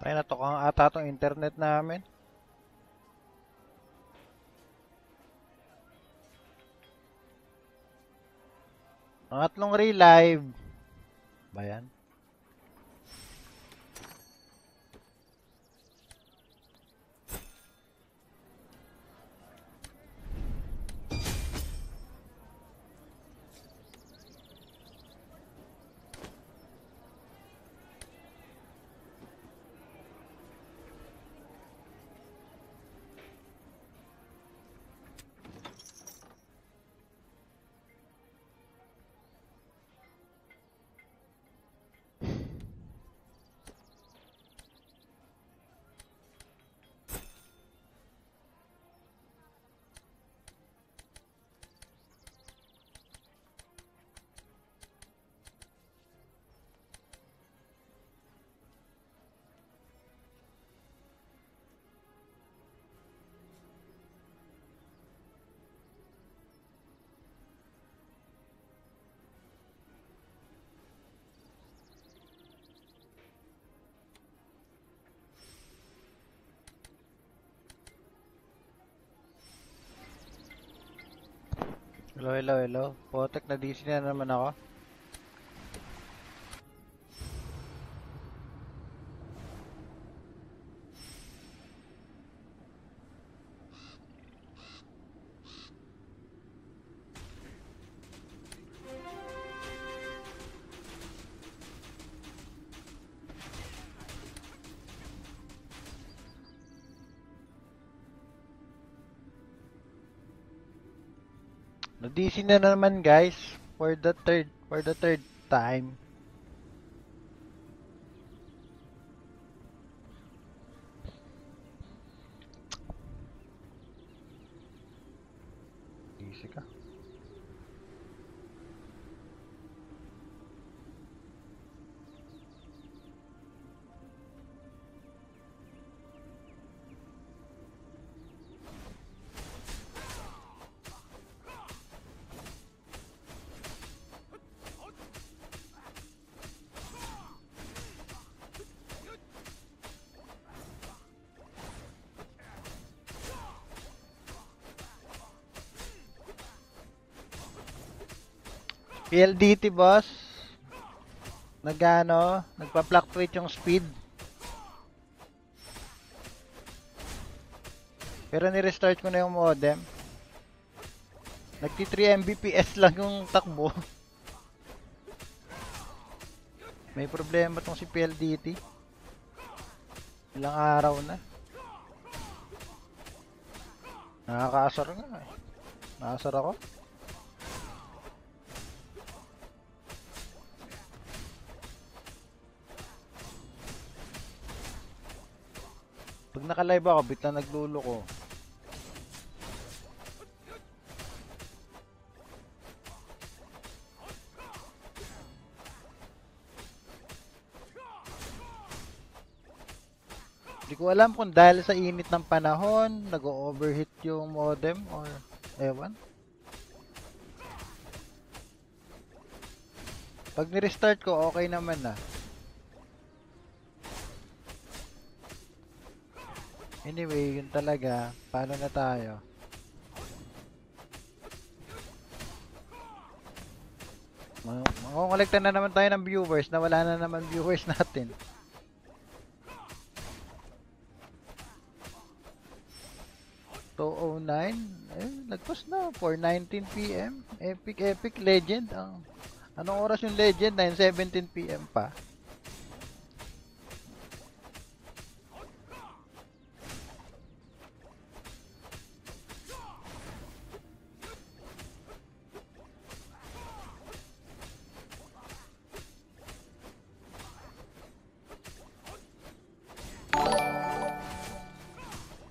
Tayo na to kang ata tong internet namin. Pangatlong relive. Ba yan? Hello, hello, hello. Potek na DC na naman ako. Na naman guys for the third for the third time. PLDT boss. Nagano, nagpa-fluctuate yung speed. Pero ni-restart ko na yung modem. Nagti 3 Mbps lang yung takbo. May problema tong si PLDT. Ilang araw na. Nakakaasar nga eh. Nakasar ako. Naka-live ako, bigla nagluloko. Hindi ko alam kung dahil sa init ng panahon, nag-overheat yung modem or ewan. Pag ni-restart ko, okay naman na. Anyway, yun talaga. Paano na tayo? Makukolekta na naman tayo ng viewers na wala na naman viewers natin. Oh nine, eh, nagpas na, 4.19pm, epic, epic, legend, ang, anong oras yung legend, 9.17pm pa.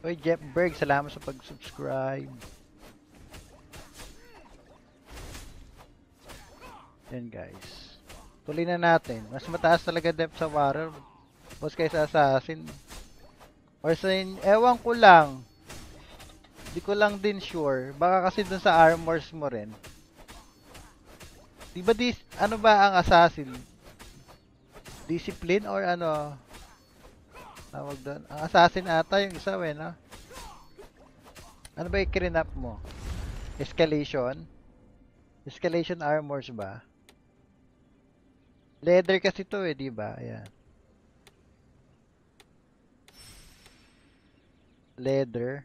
Oy, Jeff Berg, salamat sa pag-subscribe. Yan guys. Tuloy na natin. Mas mataas talaga depth sa Warrior. Boss kaysa Assassin. Or sa ewan ko lang. Di ko lang din sure. Baka kasi dun sa armors mo rin. Di ba dis ano ba ang assassin? Discipline or ano? Tawag doon. Ang assassin ata yung isa eh, no? Ano ba yung crinap mo? Escalation? Escalation armors ba? Leather kasi to eh, di ba? Ayan. Leather.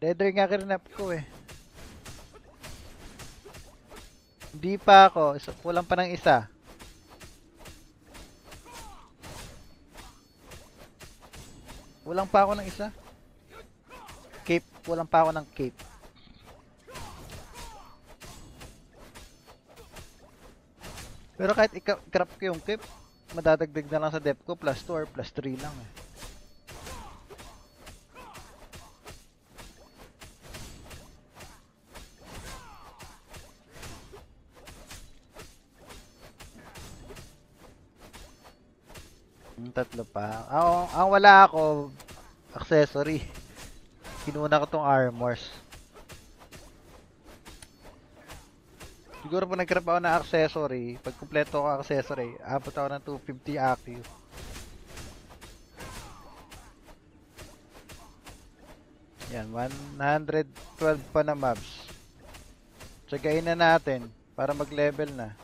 Leather nga crinap ko eh. Hindi pa ako. Kulang pa ng isa. Kulang pa ako ng isa. Cape. Kulang pa ako ng cape. Pero kahit i-crap ko yung cape, madadagdag na lang sa depth ko plus 2 or plus 3 lang eh. Tatlo pa. Ang, ang wala ako, accessory. Kinuna ko tong armors. Siguro pag nag-grab ako ng accessory, pag kumpleto ko accessory, abot ako ng 250 active. Yan, 112 pa na mobs. Tsagain na natin para mag-level na.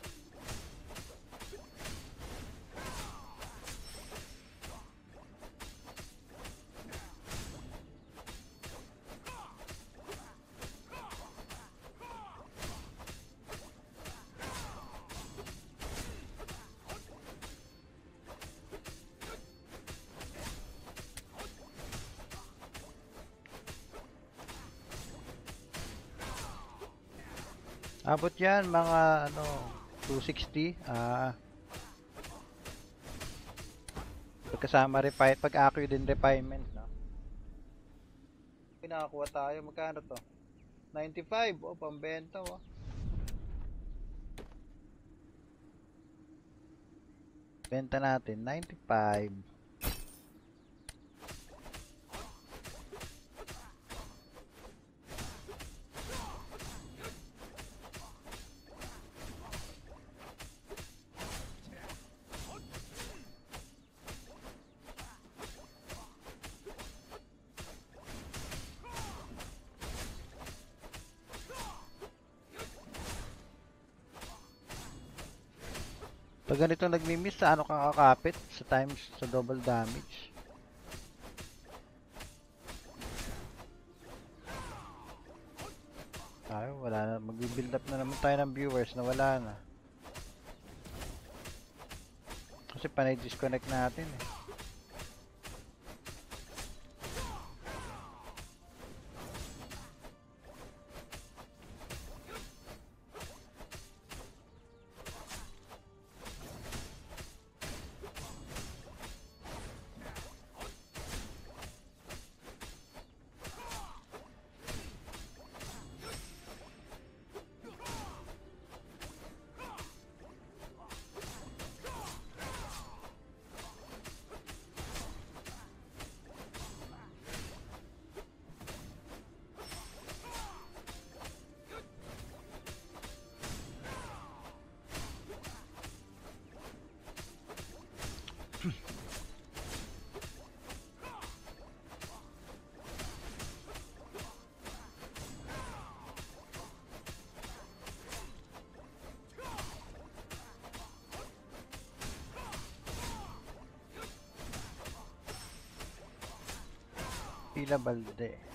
Abot yan mga ano 260 ah. Pagkasama refine pag accu din refinement no? Pinakakuha tayo magkano to? 95 oh pambenta oh. Benta natin 95 sa ano kang kakapit? Sa times, sa double damage. Tayo, wala na. Mag-build up na naman tayo ng viewers na wala na. Kasi panay disconnect natin eh. available there.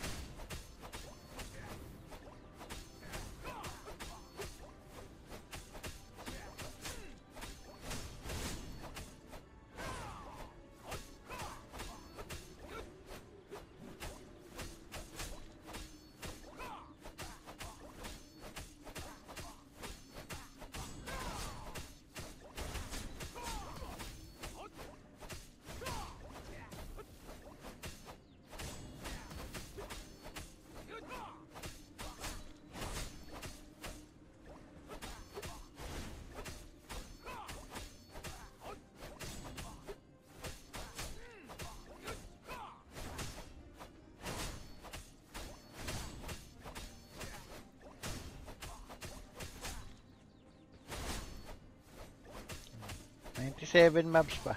7 maps pa.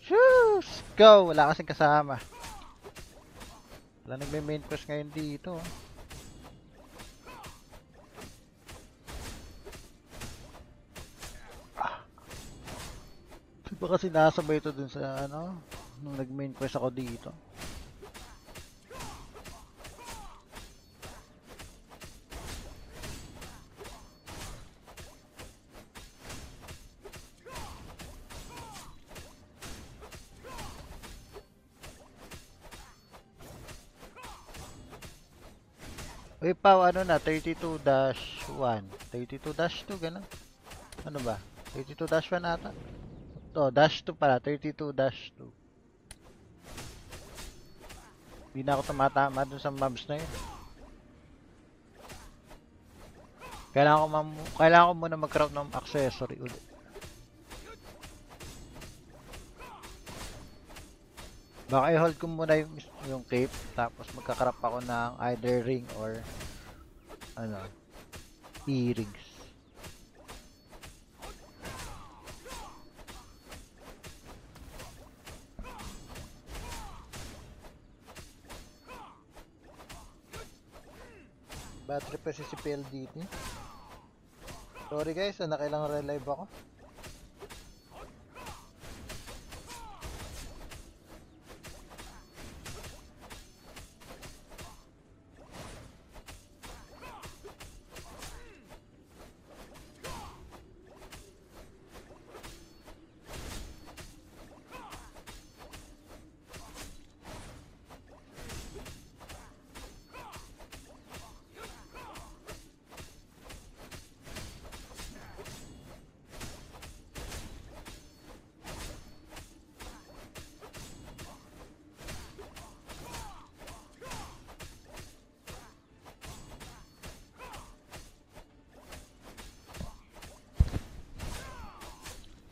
Shoes! Go! Wala kasing kasama. Wala nagme-main quest ngayon dito. Ah. Baka sinasabay ito dun sa ano, nung nag-main quest ako dito. Uy, Pao, ano na? 32-1. 32-2, gano'n. Ano ba? 32-1 ata? To, dash 2 pala. 32-2. Hindi na ako tumatama dun sa mobs na yun. Kailangan ko, kailangan ko muna mag-craft ng accessory ulit. Baka i-hold ko muna yung, yung cape, tapos magkakarap ako ng either ring or ano, earrings. Battery pa si si PLDT. Sorry guys, ah, nakailang relive ako.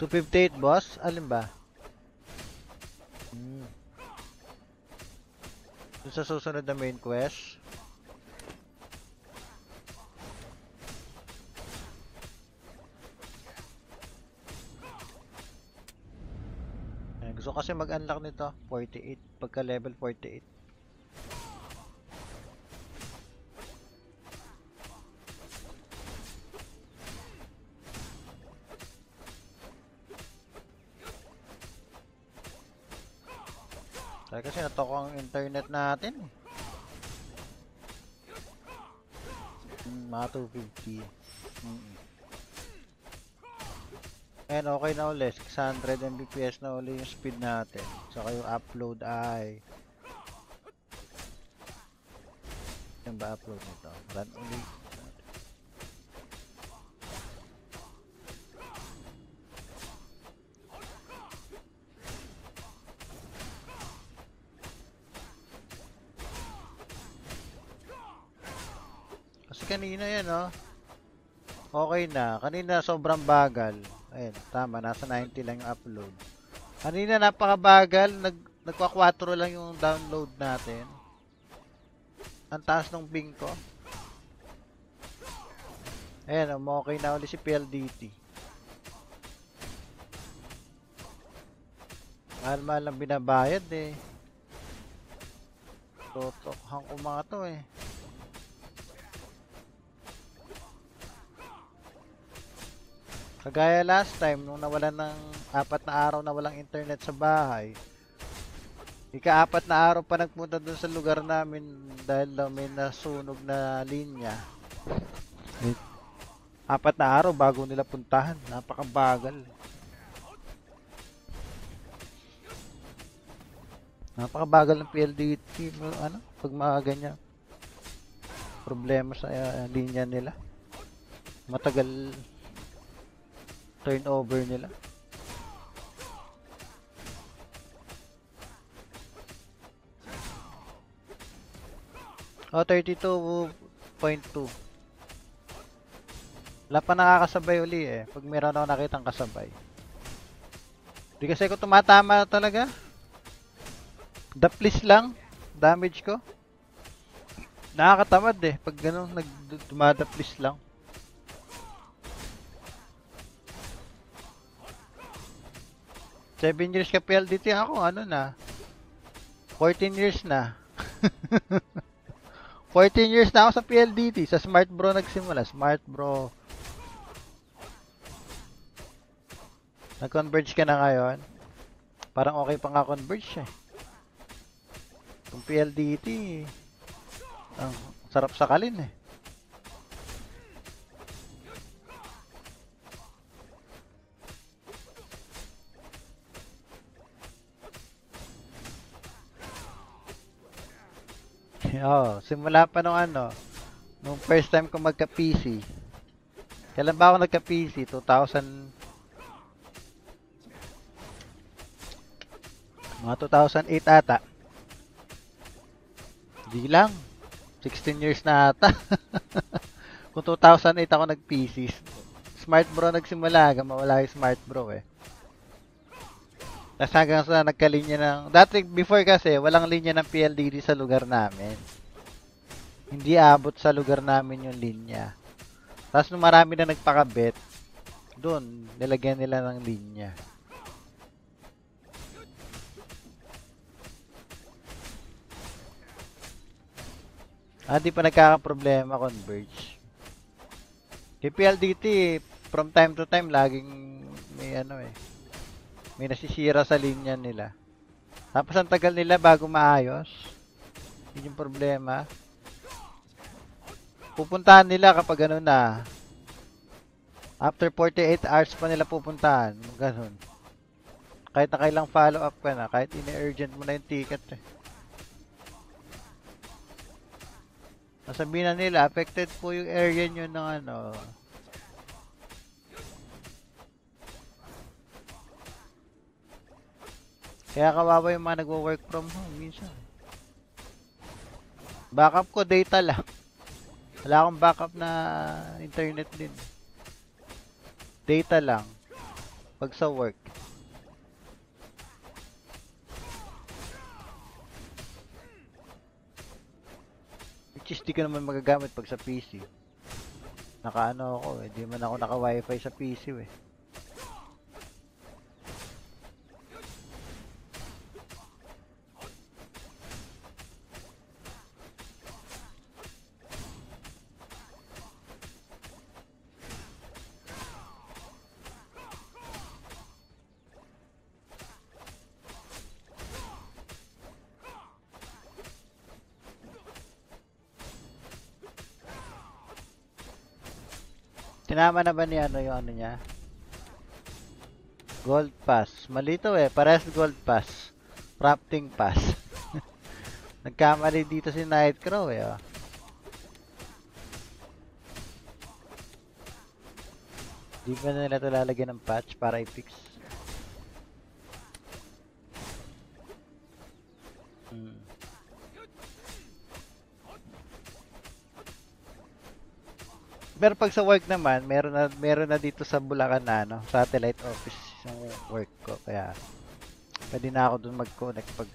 Two fifty eight boss? Alin ba? Hmm. Dun sa susunod na main quest. Eh, gusto kasi mag-unlock nito 48 pagka level 48 internet natin eh. Hmm, mga 250 mm Ayan, okay na uli. 600 Mbps na uli yung speed natin. Saka yung upload ay... Yan ba upload nito? Run uli. Kanina yan, oh. Okay na. Kanina sobrang bagal. Ayun, tama. Nasa 90 lang yung upload. Kanina napakabagal. Nag, nagpa 4 lang yung download natin. Ang taas ng ping ko. Ayan, um, okay na ulit si PLDT. Mahal-mahal lang binabayad eh. Totokhan ko mga to eh. Kagaya last time, nung nawalan ng apat na araw na walang internet sa bahay. Ika-apat na araw pa nagpunta dun sa lugar namin dahil daw may nasunog na linya. Apat na araw bago nila puntahan. Napakabagal. Napakabagal ng PLDT. Ano? Pag mga ganyan. Problema sa uh, linya nila. Matagal turnover nila. Oh, 32.2. Wala pa nakakasabay uli eh. Pag meron ako nakitang kasabay. Di kasi ako tumatama talaga. Daplis lang. Damage ko. Nakakatamad eh. Pag ganun, nag dumadaplis lang. 7 years ka PLDT ako, ano na? 14 years na. 14 years na ako sa PLDT. Sa Smart Bro nagsimula. Smart Bro. Nag-converge ka na ngayon. Parang okay pa nga converge eh. Kung PLDT, ang sarap sakalin eh. Oo, simula pa nung ano, nung first time ko magka-PC. Kailan ba ako nagka-PC? 2000 Mga 2008 ata. Di lang. 16 years na ata. Kung 2008 ako nag-PC. Smart Bro nagsimula, mawala yung Smart Bro eh. Tapos hanggang sa nagkalinya ng... Dati, before kasi, walang linya ng PLDT sa lugar namin. Hindi abot sa lugar namin yung linya. Tapos nung marami na nagpakabit, doon, nilagyan nila ng linya. Ah, di pa nagkakaproblema, Converge. Kay PLDT, from time to time, laging may ano eh, may nasisira sa linya nila. Tapos ang tagal nila bago maayos. Yun yung problema. Pupuntahan nila kapag ano na. After 48 hours pa nila pupuntahan. Ganun. Kahit na kailang follow up ka na. Kahit ini-urgent mo na yung ticket eh. Nasabihin na nila, affected po yung area nyo ng ano, Kaya kawawa yung mga nagwo-work from home minsan. Backup ko data lang. Wala akong backup na internet din. Data lang. Pag sa work. Which is di ko naman magagamit pag sa PC. Naka-ano ako eh. Di man ako naka-wifi sa PC eh. Tinama na ba ni ano yung ano niya? Gold pass. Malito eh. Parehas gold pass. Crafting pass. Nagkamali dito si Nightcrow eh. Oh. Di ba nila ito lalagyan ng patch para i-fix? Pero pag sa work naman, meron na meron na dito sa Bulacan na ano, satellite office yung work ko kaya pwede na ako dun mag-connect pag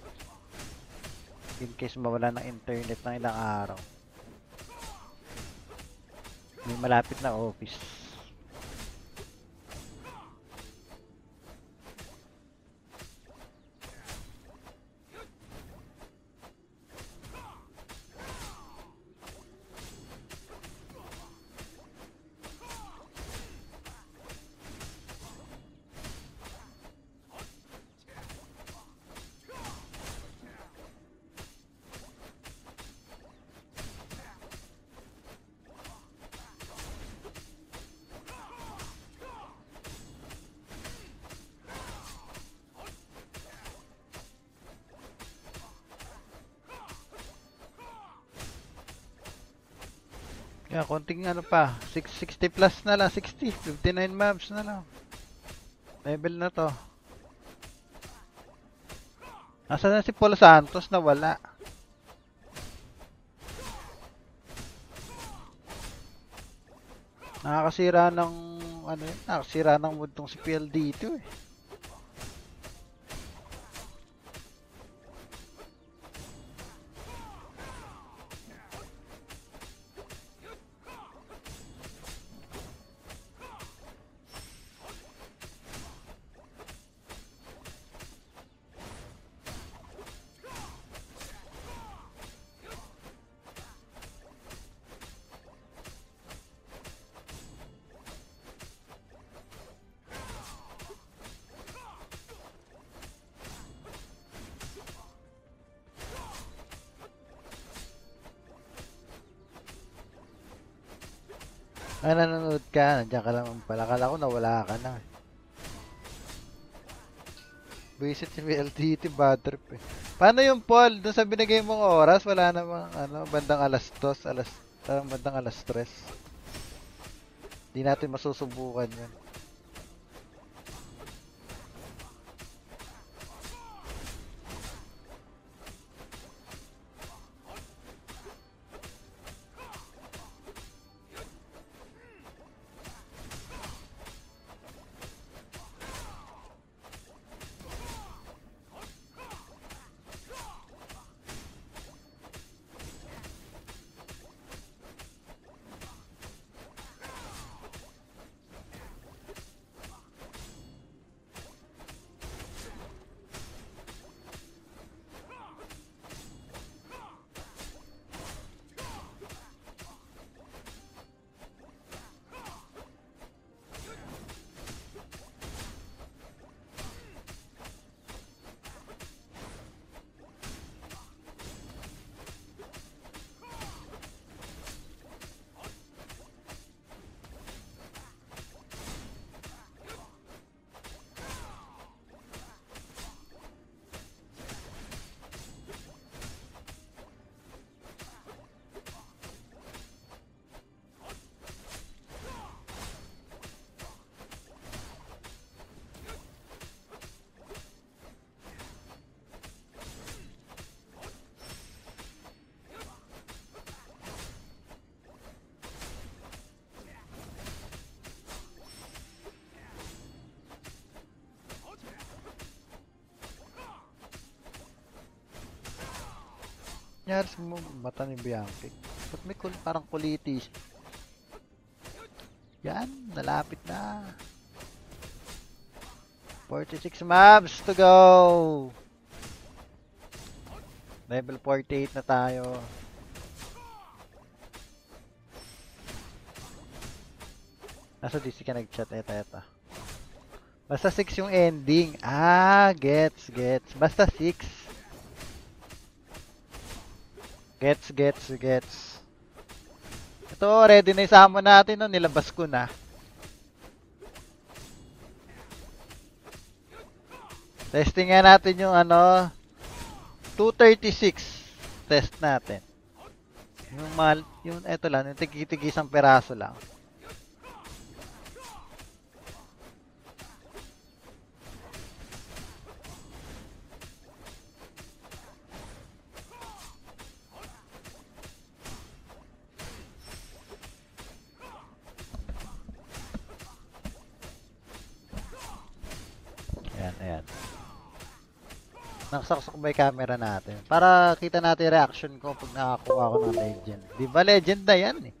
in case mawala ng internet ng ilang araw. May malapit na office. Ano pa, 660 plus na lang, 60, 59 maps na lang. Level na to. Nasaan na si Paul Santos na wala? Nakakasira ng ano yun, nakakasira ng mood tong si PL dito eh. Nandiyan ka lang pala. Kala ko nawala ka na. Visit si LTT trip eh. Paano yung Paul? Doon sa binigay mong oras, wala namang ano, bandang alas 2, alas, bandang alas 3. Di natin masusubukan yun. Nangyari sa mata ni Bianchi. Ba't may kul parang kulitis? Yan, nalapit na. 46 maps to go! Level 48 na tayo. Nasa DC ka nag-chat? Eto, eto. Basta 6 yung ending. Ah, gets, gets. Basta 6. Gets, gets, gets. Ito, ready na yung summon natin. No? Nilabas ko na. Testing nga natin yung ano, 236. Test natin. Yung mal, yung eto lang, yung tigi-tigi isang peraso lang. Nakasaksak ba yung camera natin? Para kita natin reaction ko pag nakakuha ko ng legend. Di ba legend na yan eh?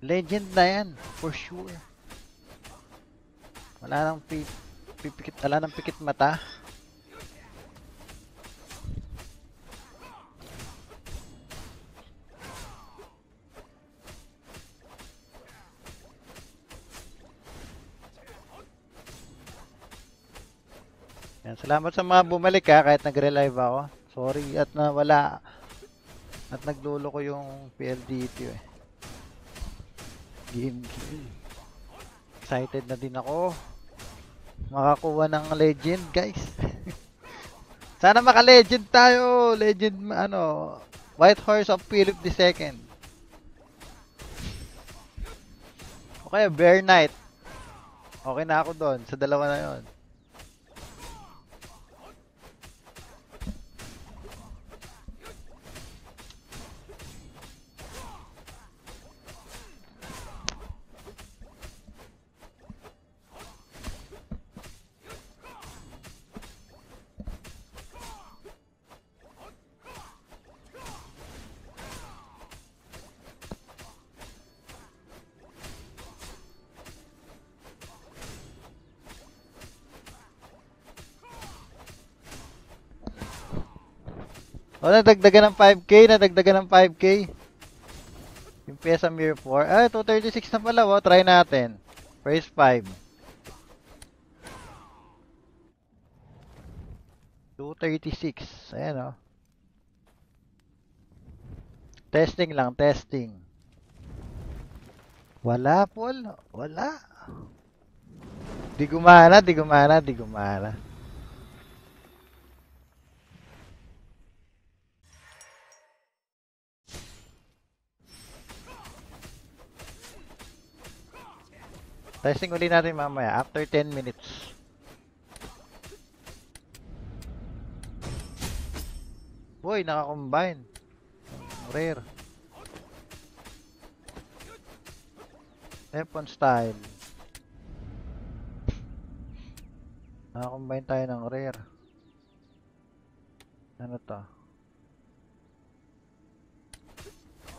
Legend na yan, for sure. Wala nang pi pipikit, wala nang pikit mata. Yan, salamat sa mga bumalik ha, kahit nagre-live ako. Sorry at nawala at naglulo ko yung PLDT eh. Game kill. Excited na din ako. Makakuha ng legend, guys. Sana maka-legend tayo. Legend, ano, White Horse of Philip II. Okay, Bear Knight. Okay na ako doon. Sa dalawa na yon. O, nadagdagan ng 5k, nadagdagan ng 5k. Yung Pesa Mirror 4. Ah, 236 na pala, oh. Try natin. First five. 236. Ayan o. Testing lang, testing. Wala, Paul. Wala. Di gumana, di gumana, di gumana. Testing uli natin mamaya after 10 minutes. Boy, naka-combine. Rare. Weapon style. Naka-combine tayo ng rare. Ano to?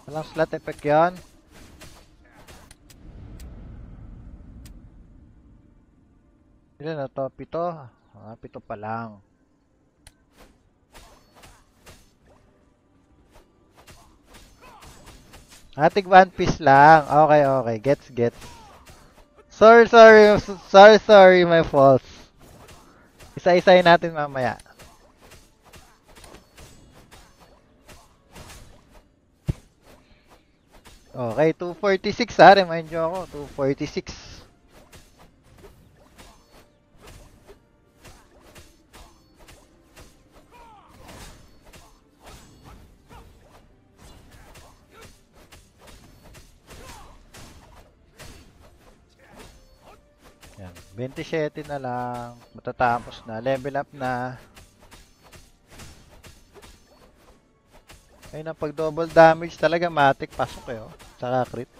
Walang slot effect yan. Ilan na to? Pito? Ah, pito pa lang. Ating one piece lang. Okay, okay. Gets, gets. Sorry, sorry. Sorry, sorry. My fault. Isa-isayin natin mamaya. Okay, 246 ha. Remind nyo ako. 246. 27 na lang. Matatapos na. Level up na. Ayun ang pag double damage talaga matic pasok oh. Saka crit.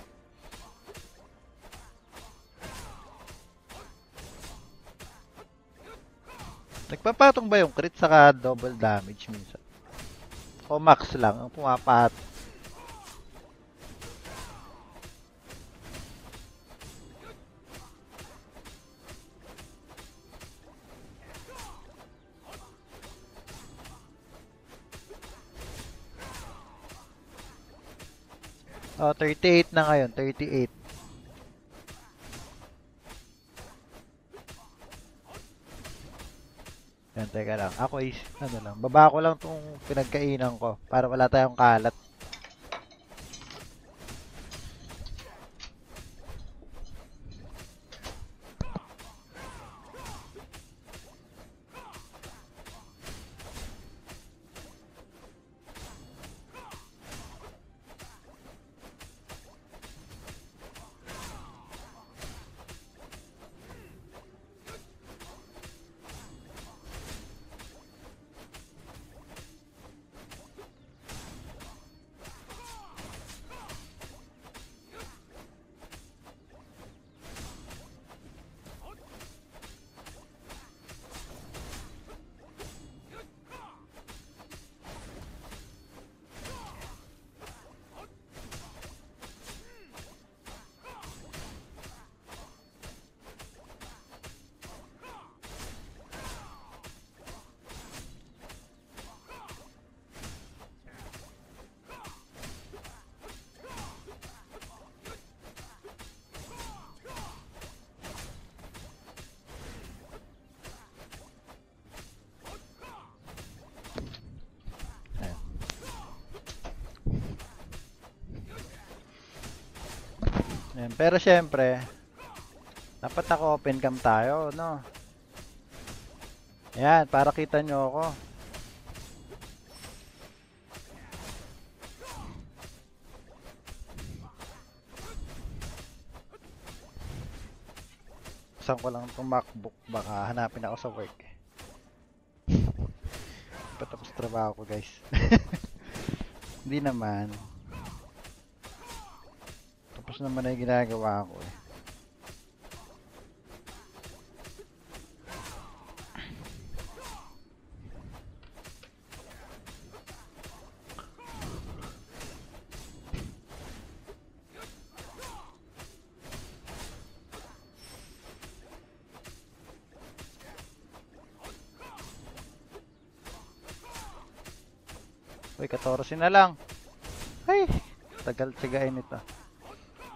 Nagpapatong ba yung crit saka double damage minsan? O max lang ang pumapat. Oh, 38 na ngayon, 38. Yan, teka lang. Ako is, ano lang, baba ko lang tong pinagkainan ko para wala tayong kalat. Yan. Pero syempre, dapat naka open cam tayo, no? Yan, para kita nyo ako. Saan ko lang itong MacBook, baka hanapin ako sa work. Patapos trabaho ko guys. Hindi naman. Tapos naman na yung ginagawa ko eh. Uy, 14 na lang. Ay, tagal tsigain ito.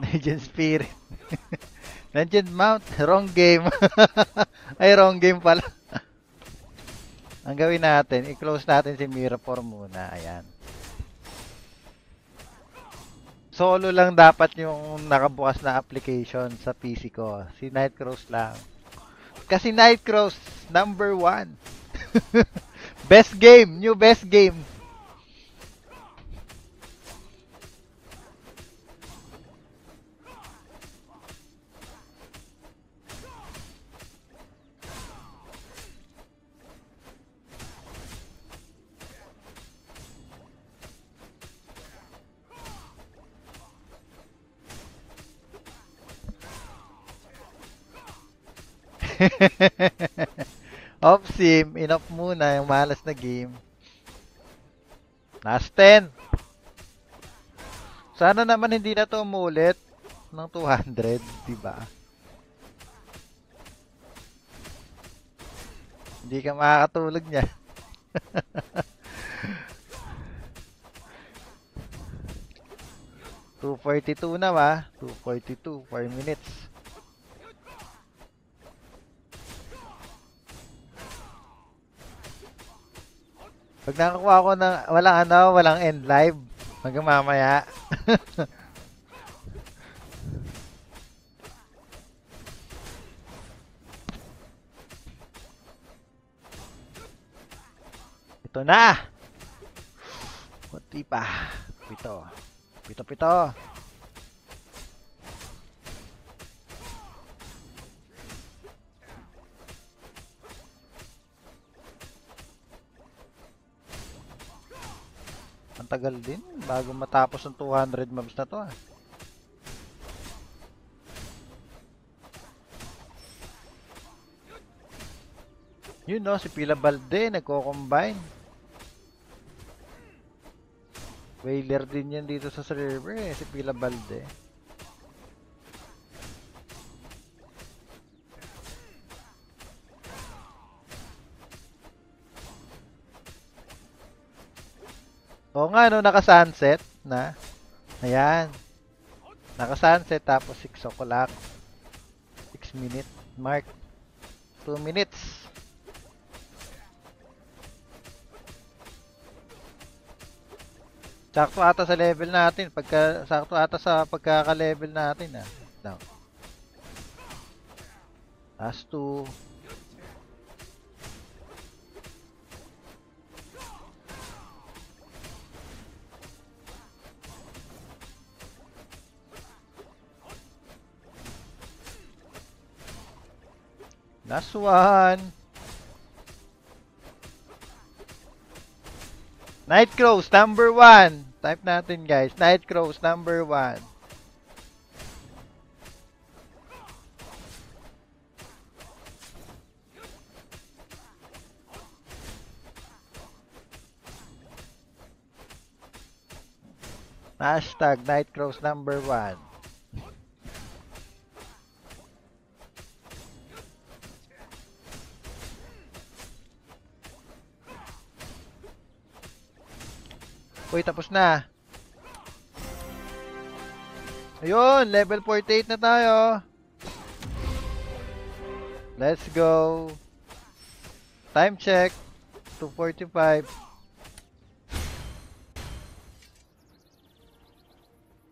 Legion Spirit. Legend Mount, wrong game. Ay, wrong game pala. Ang gawin natin, i-close natin si Mirafor muna. Ayan. Solo lang dapat yung nakabukas na application sa PC ko. Si Nightcross lang. Kasi Nightcross, number one. best game, new best game. Off sim, enough muna yung malas na game. Last 10. Sana naman hindi na to umulit ng 200, di ba? Hindi ka makakatulog niya. Two forty-two na ba? Two forty-two, four minutes. Pag nakakuha ko ng walang ano, walang end live, hanggang mamaya. Ito na. Kunti pa. Pito. Pito, pito. Ang tagal din bago matapos ang 200 mobs na to ah. Yun no, si Pila Balde nagko-combine. Whaler din yan dito sa server eh, si Pila Balde. Oo nga, no, naka-sunset na. Ayan. Naka-sunset tapos 6 o'clock. 6 minute mark. 2 minutes. Sakto ata sa level natin. Pagka, sakto ata sa pagkaka-level natin. Ah. Down. Last 2. Last one. Night Crows, number one. Type natin guys. Night Crows, number one. Hashtag Night Crows number one. Uy, tapos na. Ayun, level 48 na tayo. Let's go. Time check. 245.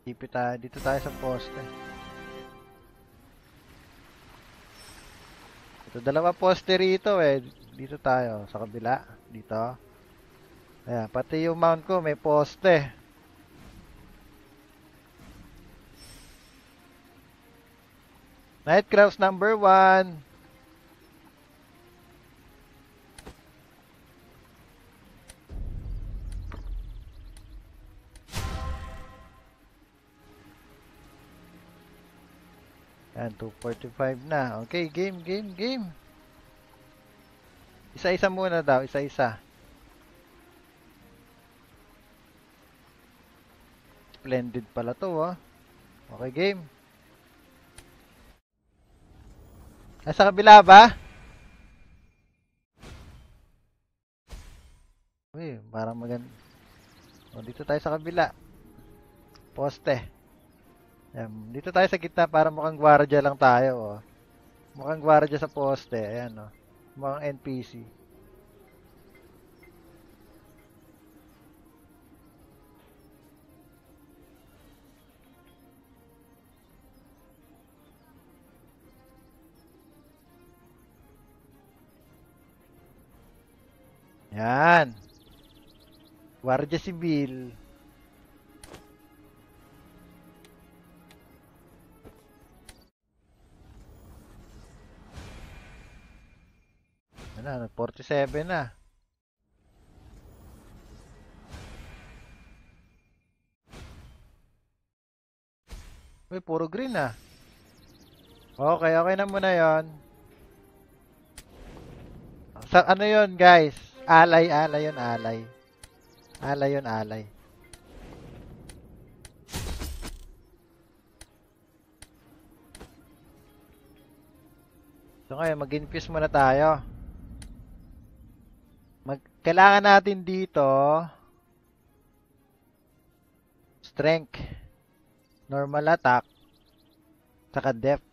Dito tayo, dito tayo sa poste. Ito dalawa poste rito eh. Dito tayo sa kabila. Dito. Ayan, pati yung mount ko may poste. Nightcrawls number one. Yan, 245 na. Okay, game, game, game. Isa-isa muna daw, isa-isa. Splendid pala to, ah. Okay, game. Nasa kabila ba? Uy, parang maganda. Dito tayo sa kabila. Poste. Ayan, dito tayo sa gitna para mukhang gwardiya lang tayo, oh. Mukhang gwardiya sa poste, ayan, oh. Mukhang NPC. Yan. Gwardiya Sibil. Ano, nag 47 na. Uy, puro green ah. Okay, okay na muna yon. Sa ano yon guys? Alay, alay yon, alay. Alay yon, alay. So ngayon, mag-infuse muna tayo. Mag kailangan natin dito strength, normal attack, saka depth.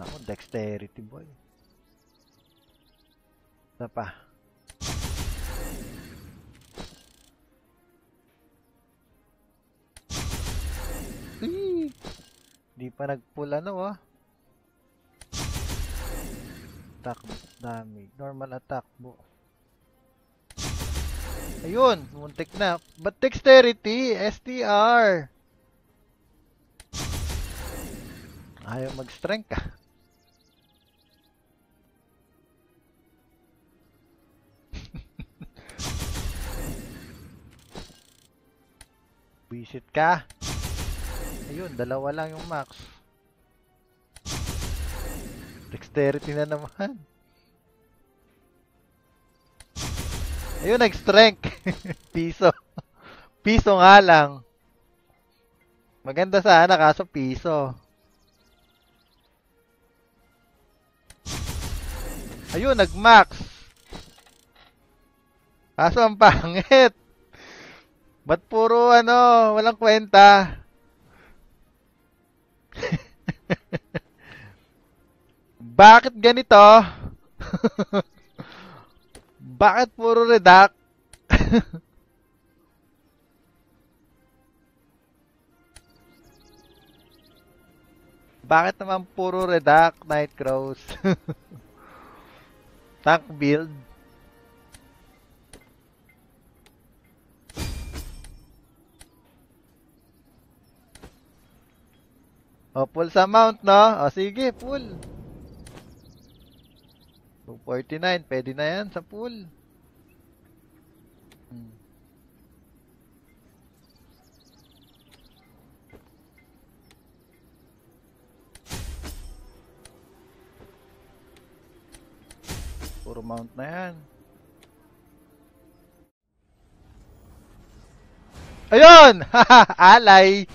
Naku, dexterity boy. Isa pa. Uy! Di pa nag-pull ano ah. Attack damage. Normal attack mo. Ayun, muntik na. But dexterity, STR. Ayaw mag-strength ka. Visit ka. Ayun, dalawa lang yung max. Dexterity na naman. Ayun, nag-strength. piso. Piso nga lang. Maganda sana kaso piso. Ayun, nag-max. Kaso ang pangit. Ba't puro ano, walang kwenta? Bakit ganito? Bakit puro redact? Bakit naman puro redact night crows? Tank build. O, full sa mount, no? O, sige, full. 249, pwede na yan sa full. Hmm. Puro mount na yan. Ayun! Alay!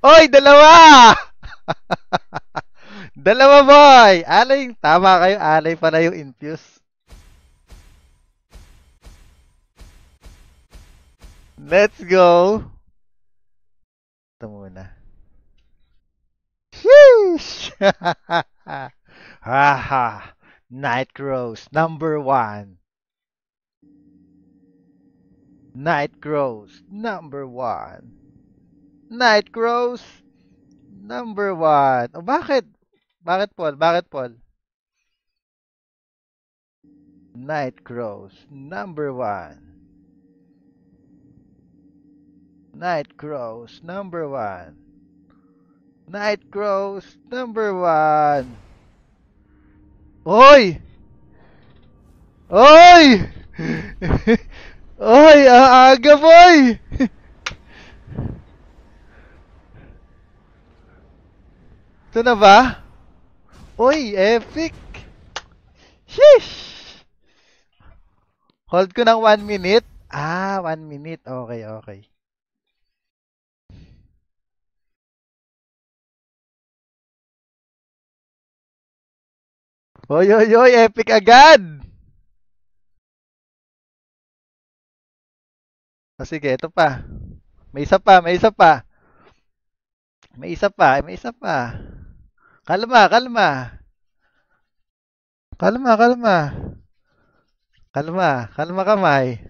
Oy, dalawa! Dalawa boy! Alay, tama kayo. Alay pala yung infuse. Let's go! Ito muna. Sheesh! Haha! Night Crows, number one. Night Crows, number one. Night Crows, number one. O bakit? Bakit Paul? Bakit Paul? Night Crows, number one. Night Crows, number one. Night Crows, number one. Oy! Oy! Oy, aaga boy! Ito na ba? Uy, epic! Sheesh! Hold ko ng 1 minute. Ah, 1 minute. Okay, okay. Oy, oy, oy, epic agad! O sige, ito pa. May isa pa, may isa pa. May isa pa, may isa pa. Kalma, kalma. Kalma, kalma. Kalma, kalma kamay.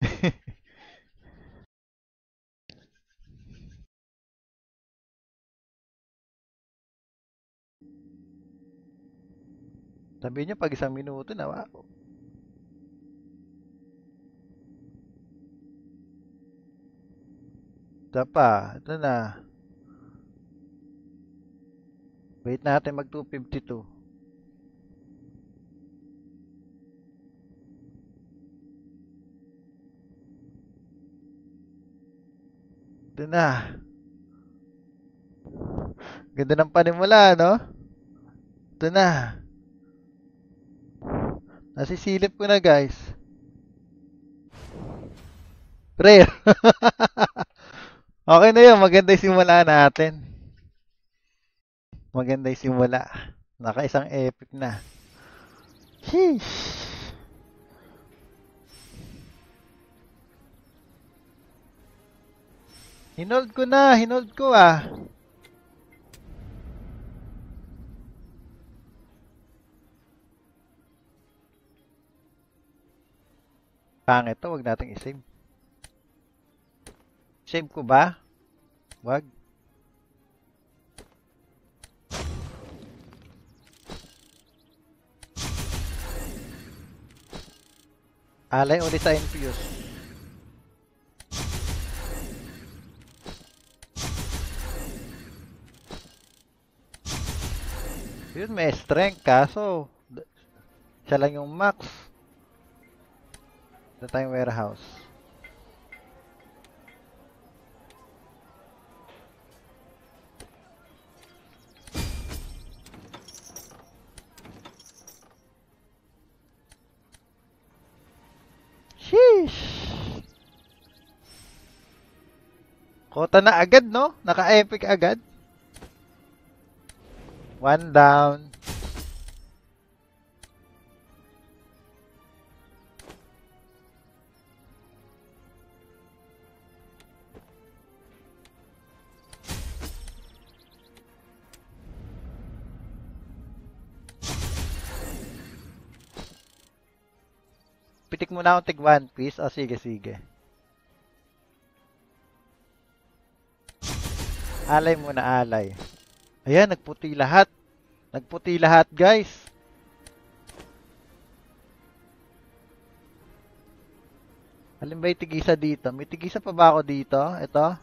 Sabi niyo pag isang minuto na, wow. Ito pa, ito na. Wait natin mag 252. Ito na. Ganda ng panimula, no? Ito na. Nasisilip ko na, guys. Rare. okay na yun. Maganda yung simula natin. Maganda yung simula. Naka isang epic na. Sheesh. Hinold ko na. Hinold ko ah. Pangit to, wag nating i-save. Save ko ba? Wag. Alay ulit sa Infuse. Yun, may strength kaso siya lang yung max. Ito tayong warehouse. Kota na agad, no? Naka-epic agad. One down. Pitik mo na akong tig one piece. O, sige, sige. Alay muna, alay. Ayan, nagputi lahat. Nagputi lahat, guys. Alin ba yung tigisa dito? May tigisa pa ba ako dito? Ito?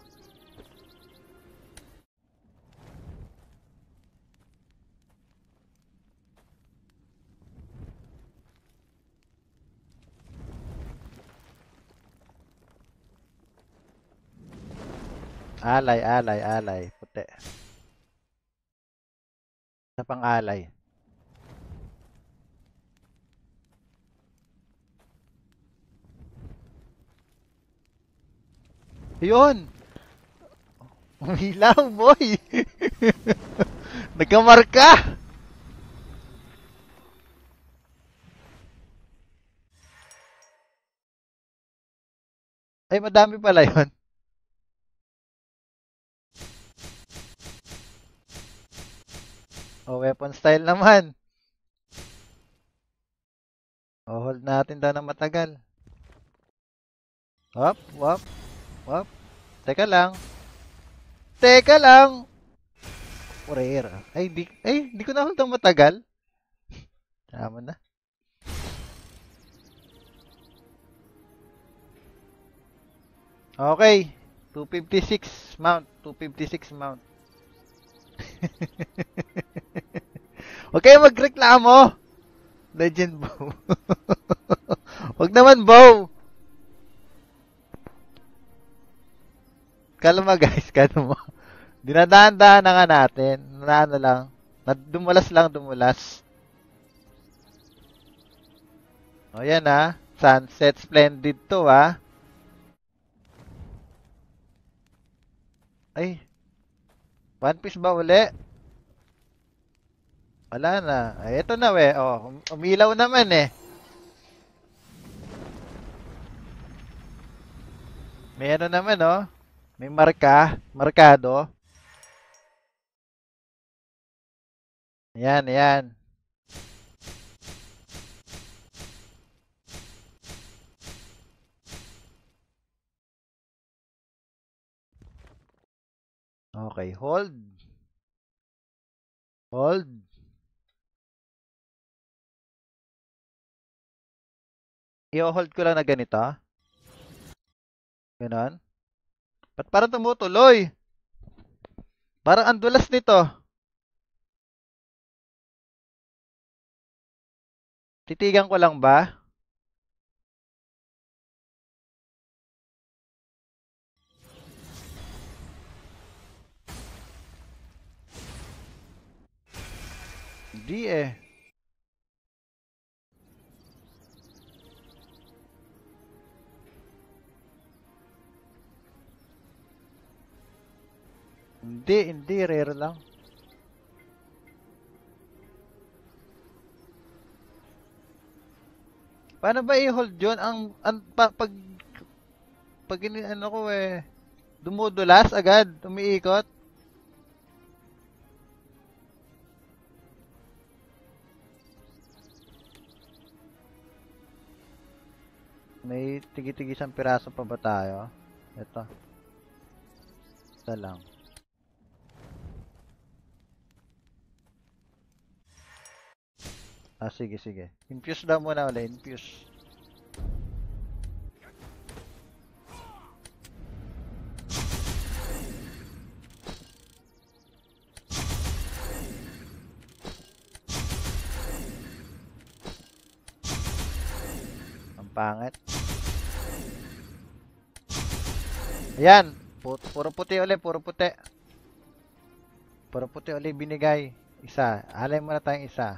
Alay, alay, alay. Puti. Sa pang alay. Yun! Umilaw, boy! Nagkamarka! Ay, madami pala yun. O, weapon style naman. O, hold natin daw ng matagal. Wop, wop, wop. Teka lang. Teka lang. Rare. Ay, di, ay, di ko na hold ng matagal. Tama na. Okay. 256 mount. 256 mount. Huwag kayo magreklamo. Legend bow. Huwag naman bow. Kalma guys, kalma. Dinadaan-daan na nga natin. Na ano lang. Dumulas lang, dumulas. O yan ha. Sunset Splendid to ha. Ay. One piece ba uli? Wala na. Ay, ito na we. Oh, umilaw naman eh. May ano naman, oh. May marka. Markado. Ayan, ayan. Okay, hold. Hold. I-hold ko lang na ganito. Ganon. Ba't parang tumutuloy? Parang ang dulas nito. Titigan ko lang ba? Hindi eh. Hindi, hindi. Rare lang. Paano ba i-hold yun? Ang, ang pa, pag, pag ano ko eh, dumudulas agad, umiikot. May tigi-tigisang piraso pa ba tayo? Ito. Isa lang. Ah, sige, sige. Infuse daw muna ulit. Infuse. Pangit. Ayan. Pu- Puro puti ulit. Puro puti. Puro puti ulit binigay. Isa. Alay muna tayong isa.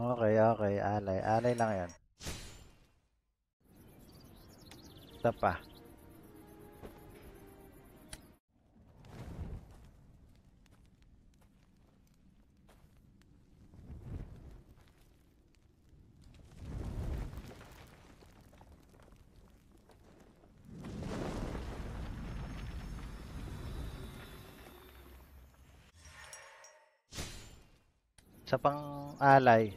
Okay, okay. Alay. Alay lang yan. Isa pa. Sa pang alay.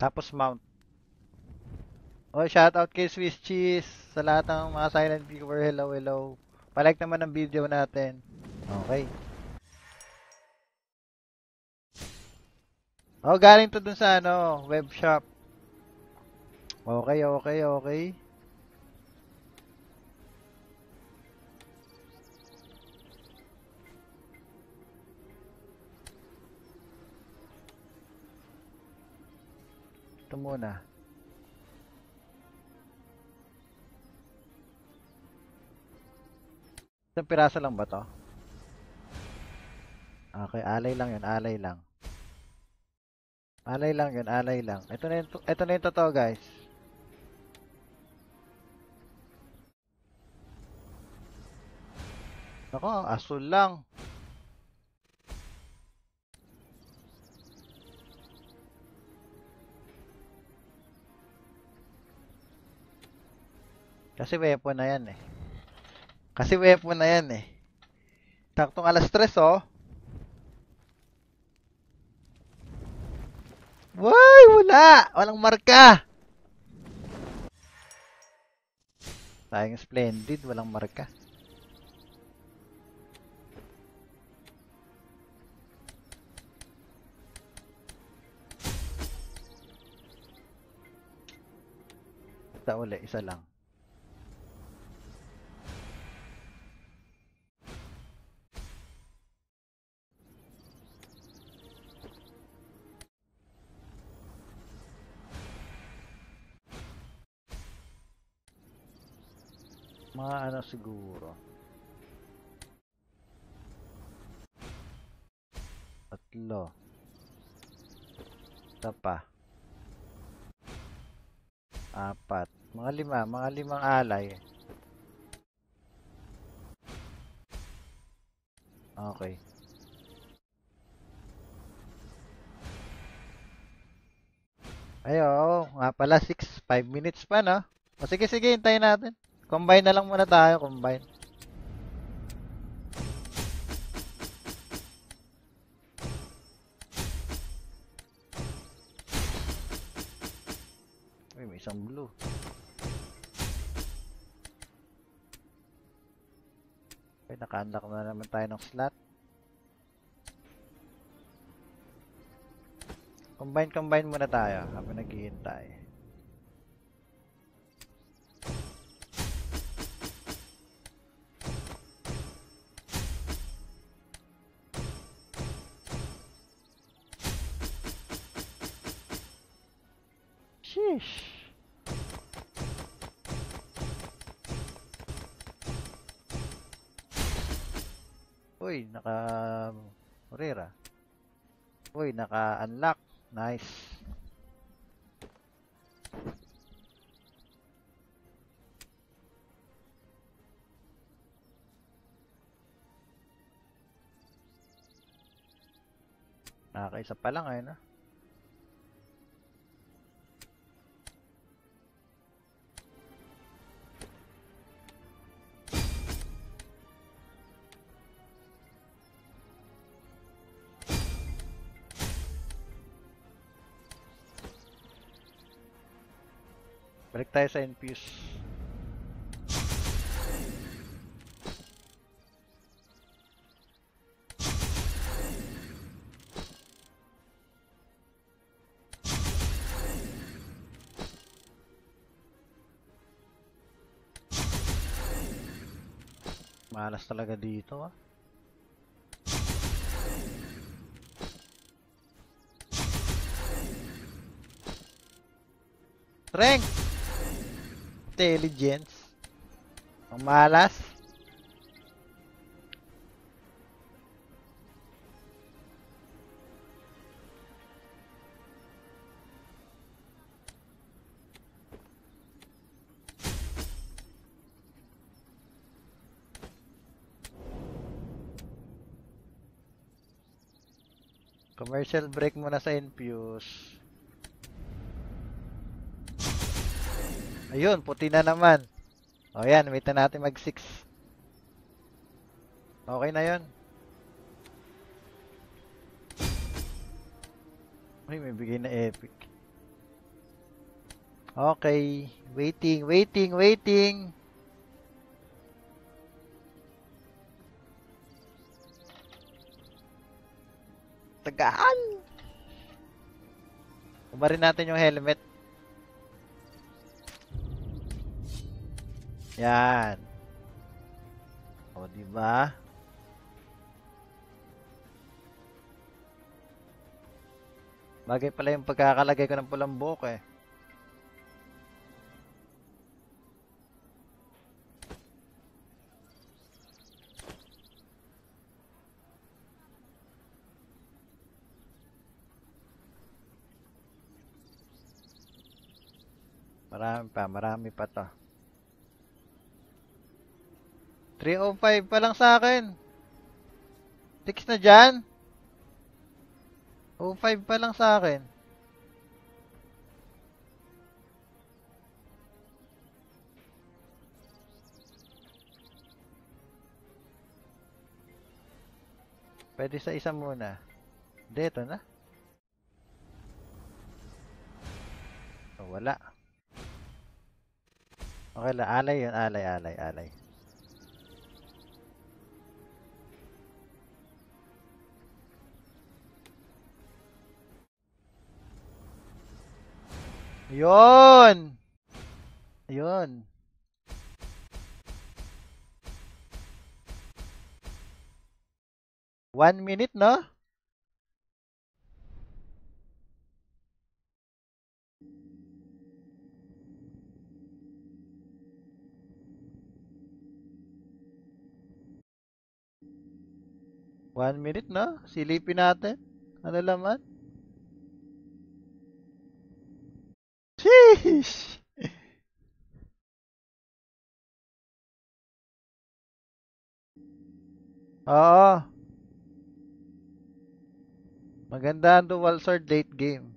Tapos mount. Oh, shout out kay Swiss Cheese sa lahat ng mga silent viewer. Hello, hello. Palike naman ang video natin. Okay. Oh, galing to dun sa ano, web shop. Okay, okay, okay. Ito muna. Isang piraso lang ba to? Okay, alay lang yun, alay lang. Alay lang yun, alay lang. Ito na yung, to- ito na yung totoo guys. Ako, asul lang. Kasi weapon na yan eh. Kasi weapon na yan eh. Taktong alas 3 oh. Why? Wala! Walang marka! Sayang splendid, walang marka. Isa uli, isa lang. mga ano siguro. Tatlo. Isa pa. Apat. Mga lima. Mga limang alay. Okay. Ayo, nga pala 6, 5 minutes pa no. O sige sige, hintayin natin. Combine na lang muna tayo, combine. Uy, may isang blue. Okay, naka-unlock na naman tayo ng slot. Combine, combine muna tayo habang naghihintay. Uy, naka-unlock. Nice. Nakakaisa pa lang eh, no? Tayo sa Infuse. Malas talaga dito ah. Strength! Intelligence. Ang malas. Commercial break muna sa Infuse. Ayun, puti na naman. O yan, wait na natin mag 6. Okay na yon. Ay, may bigay na epic. Okay, waiting, waiting, waiting. Tagaan! Kumarin natin yung helmet. Yan. O, di ba? Bagay pala yung pagkakalagay ko ng pulang buhok eh. Marami pa, marami pa to. 305 pa lang sa akin. 6 na dyan. 05 pa lang sa akin. Pwede sa isa muna. Dito na. Oh, wala. Okay. Alay yun. Alay, alay, alay. Yun! Yun. One minute, no? One minute, no? Silipin natin. Ano laman? Sheesh! Oo. Maganda ang dual sword late game.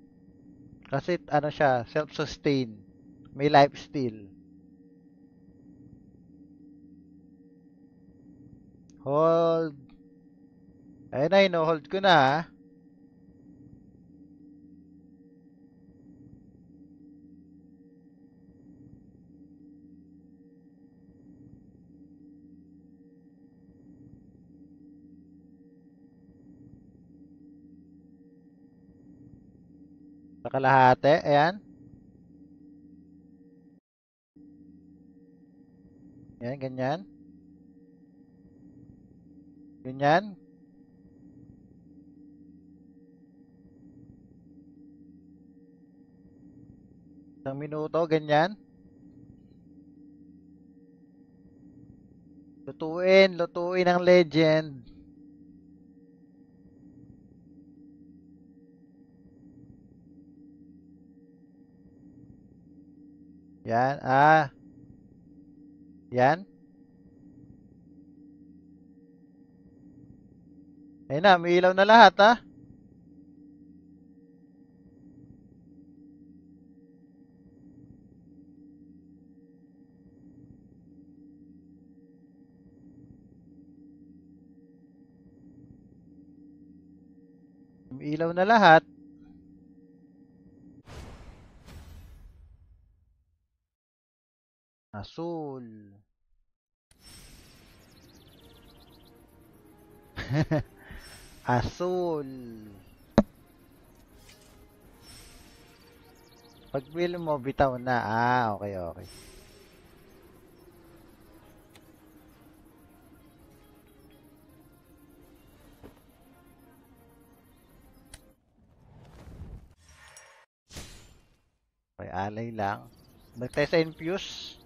Kasi ano siya, self-sustain. May life steal. Hold. Ayun na, ino-hold ko na ah. Sa kalahati, ayan. Ayan, ganyan. Ganyan. Isang minuto, ganyan. Lutuin, lutuin ang legend. Yan, ah. Yan. Ayun na, may ilaw na lahat, ah. May ilaw na lahat. Azul. Azul. Pag will mo, bitaw na. Ah, okay, okay. Okay, alay lang. Nagtay sa infuse.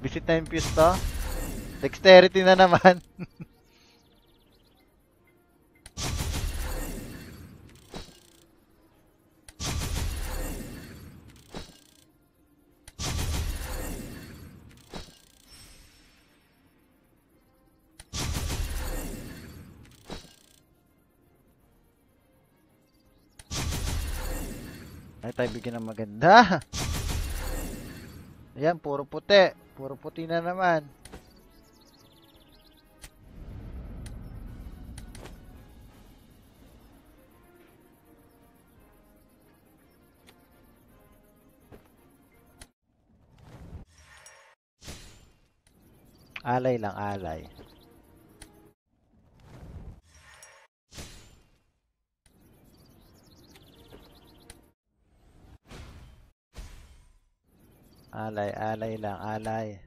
Visit na infuse to. Dexterity na naman. Ay, tayo bigyan ng maganda. Ayan, puro puti. Puro puti na naman. Alay lang, alay. Alay, alay lang, alay.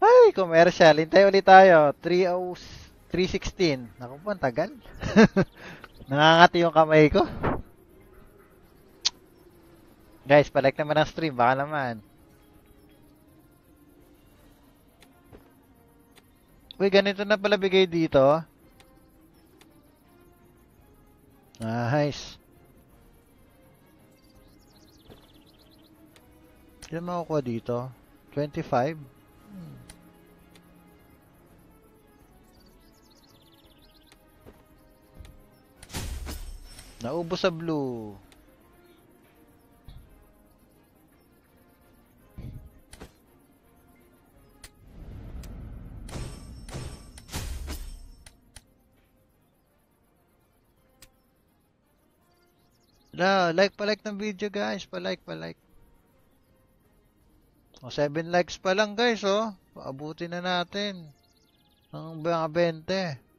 Ay, commercial. Hintay ulit tayo. 30 316. Naku po, tagal. Nangangati yung kamay ko. Guys, palike naman ang stream. Baka naman. Uy, ganito na pala bigay dito. Nice. Ilan makukuha dito? 25? Hmm. Naubos sa blue. La, like pa like ng video guys, pa like pa like. O 7 likes pa lang guys oh. Paabutin na natin ng mga 20.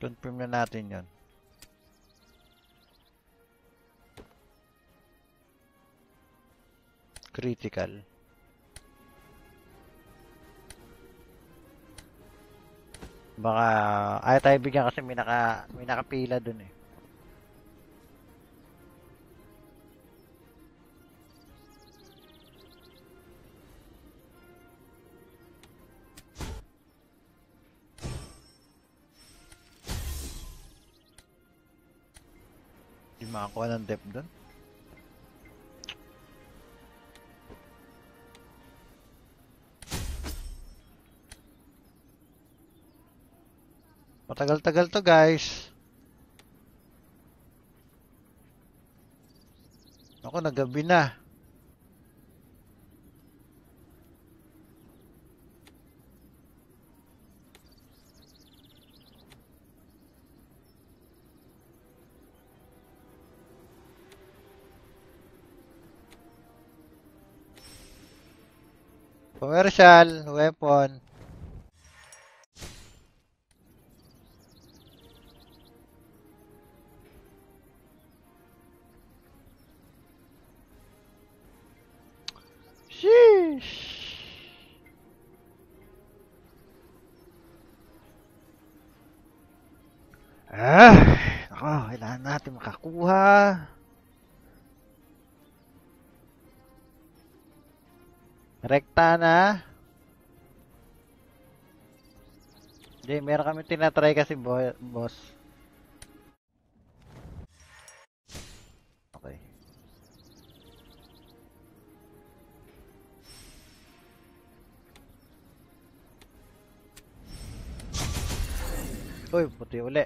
Confirm na natin yon. Critical. Baka ayaw tayo bigyan kasi may naka may nakapila dun eh. Hindi makakuha ng depth dun. Matagal-tagal to guys. Ako, nagabi na. Commercial, weapon. Sheesh. Ah, ako, kailangan natin makakuha. Rekta na. Hindi, meron kami tinatry kasi bo- boss. Okay. Uy, puti uli.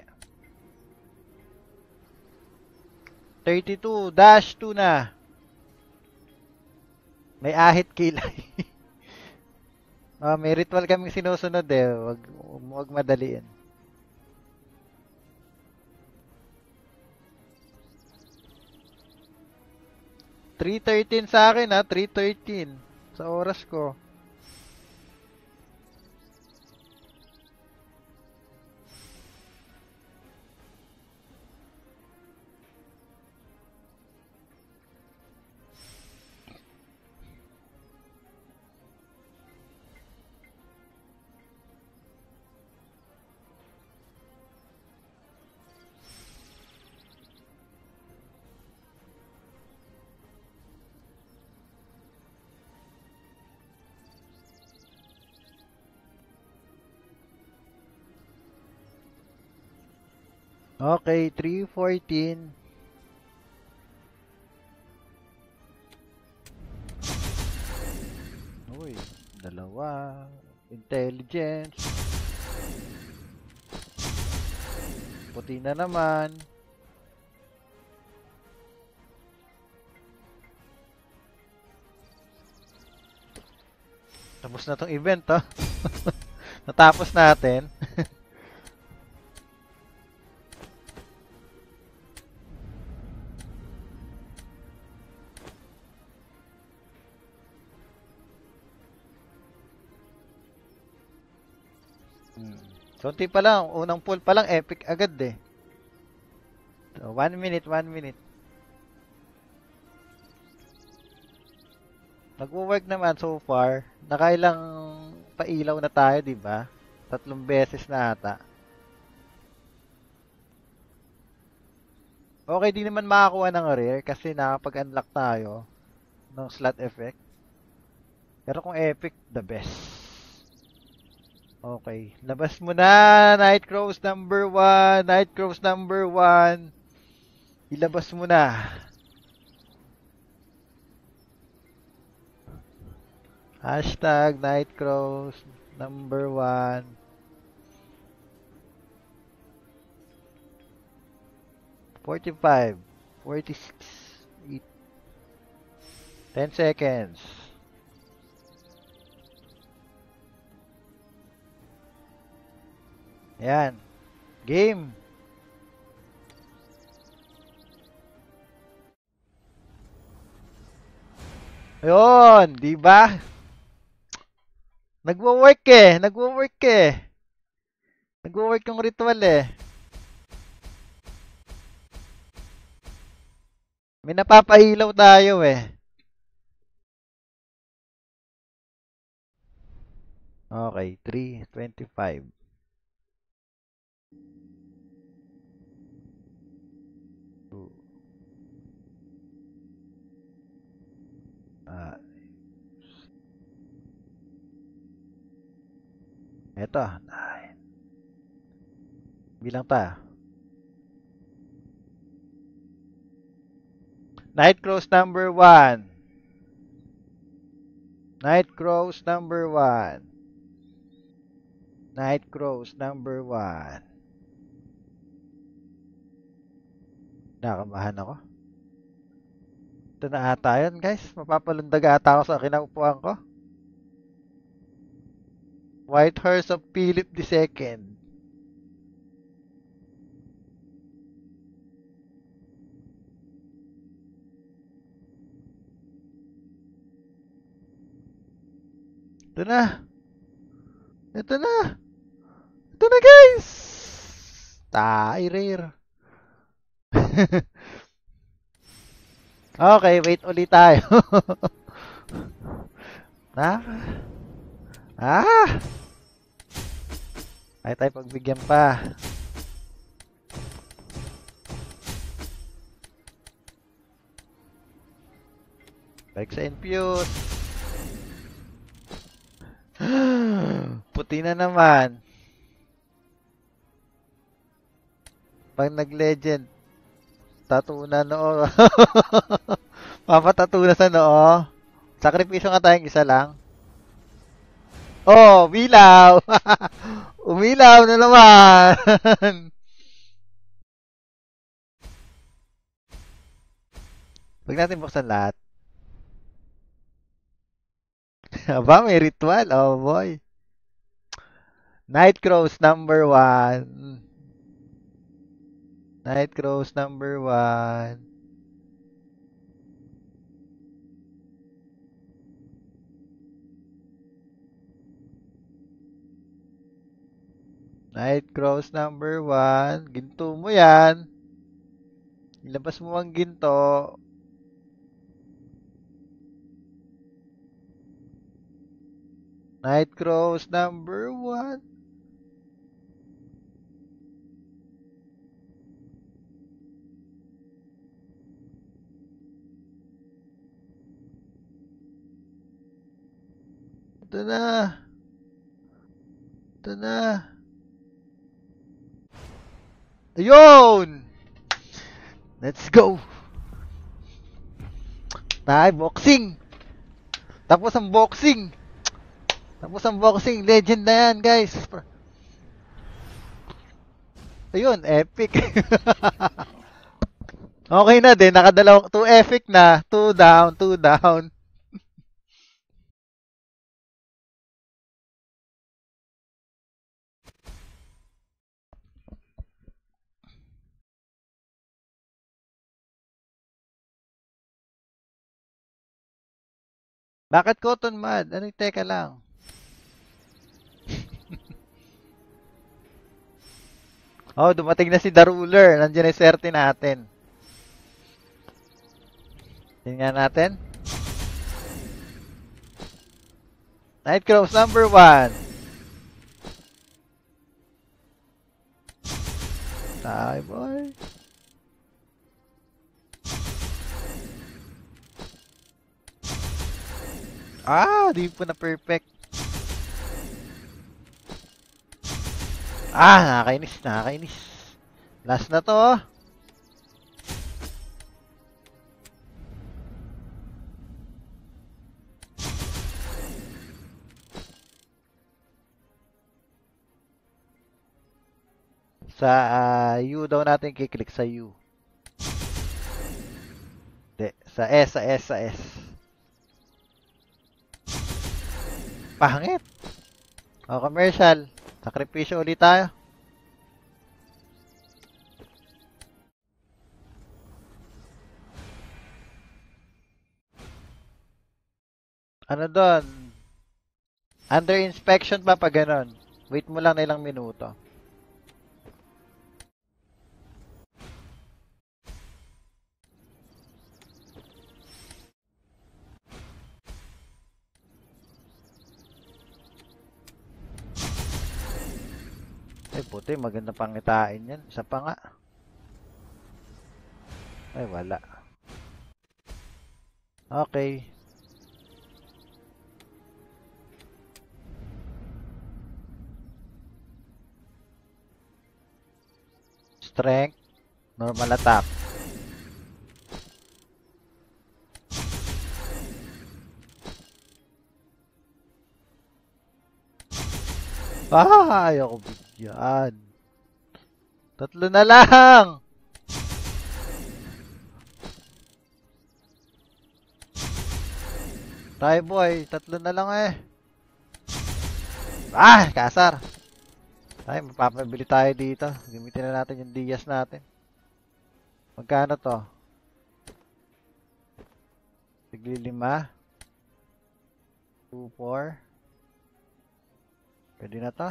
32, dash 2 na. May ahit kilay. Ah, may ritual kaming sinusunod eh. Wag, wag madaliin. Three thirteen sa akin ha, three thirteen sa oras ko. Okay, 314. Uy, dalawa. Intelligence. Puti na naman. Tapos na tong event, ha? Natapos natin. Konti pa lang, unang pull pa lang, epic agad eh. So, one minute, one minute. Nagwo-work naman so far. Nakailang pailaw na tayo, di ba? Tatlong beses na ata. Okay, di naman makakuha ng rare kasi nakapag-unlock tayo ng slot effect. Pero kung epic, the best. Okay. Labas mo na, Night Crows number 1. Night Crows number 1. Ilabas mo na. Hashtag Night number 1. Forty-five, forty-six, eight, ten seconds. Ayan. Game. Ayun, di ba? Nagwo-work eh, nagwo-work eh. Nagwo-work yung ritual eh. May napapahilaw tayo eh. Okay, 3.25. Eto, nine. Bilang ta. Night crows number one. Night crows number one. Night crows number one. Nakamahan ako. Ito na ata yun, guys. Mapapalundag ata ako sa kinaupuan ko. White Horse of Philip II. Ito na. Ito na. Ito na, guys. Tay, rare. okay, wait ulit tayo. ah. Ah! Ay tayo pagbigyan pa. Bike sa infuse. Puti na naman. Pag nag-legend, tattoo na noo. Papatattoo na sa noo. Sakripisyo nga tayong isa lang. Oh, bilaw. Umilaw na naman. Huwag natin buksan lahat. Aba, may ritual. Oh boy. Night Crows number one. Night Crows number one. Night Crows number one. Ginto mo yan. Ilabas mo ang ginto. Night Crows number one. Ito na. Ito na. Ayun! Let's go! Tayo, boxing! Tapos ang boxing! Tapos ang boxing, legend na yan, guys! Ayun, epic! okay na din, nakadalawang, 2 epic na, 2 down, 2 down. Bakit cotton mud? Ano yung teka lang? oh, dumating na si The Ruler. Nandiyan yung swerte natin. Tingnan natin. Night Crows number one. Tayo boy. Ah, di po na perfect. Ah, nakakainis, nakakainis. Last na to. oh. Sa ah, U daw natin kiklik sa U. Hindi, sa S, sa S, sa S. Pangit. O, commercial. Sakripisyo ulit tayo. Ano doon? Under inspection pa pa ganon. Wait mo lang na ilang minuto. Ay puti, maganda pangitain yan. Isa pa nga. Ay, wala. Okay. Strength. Normal attack. Ah, ayoko bigyan. Tatlo na lang! Tayo boy, tatlo na lang eh. Ah, kasar. Ay, mapapabili tayo dito. Gamitin na natin yung Diaz natin. Magkano to? Sigli lima. 2, 4. Pwede na to.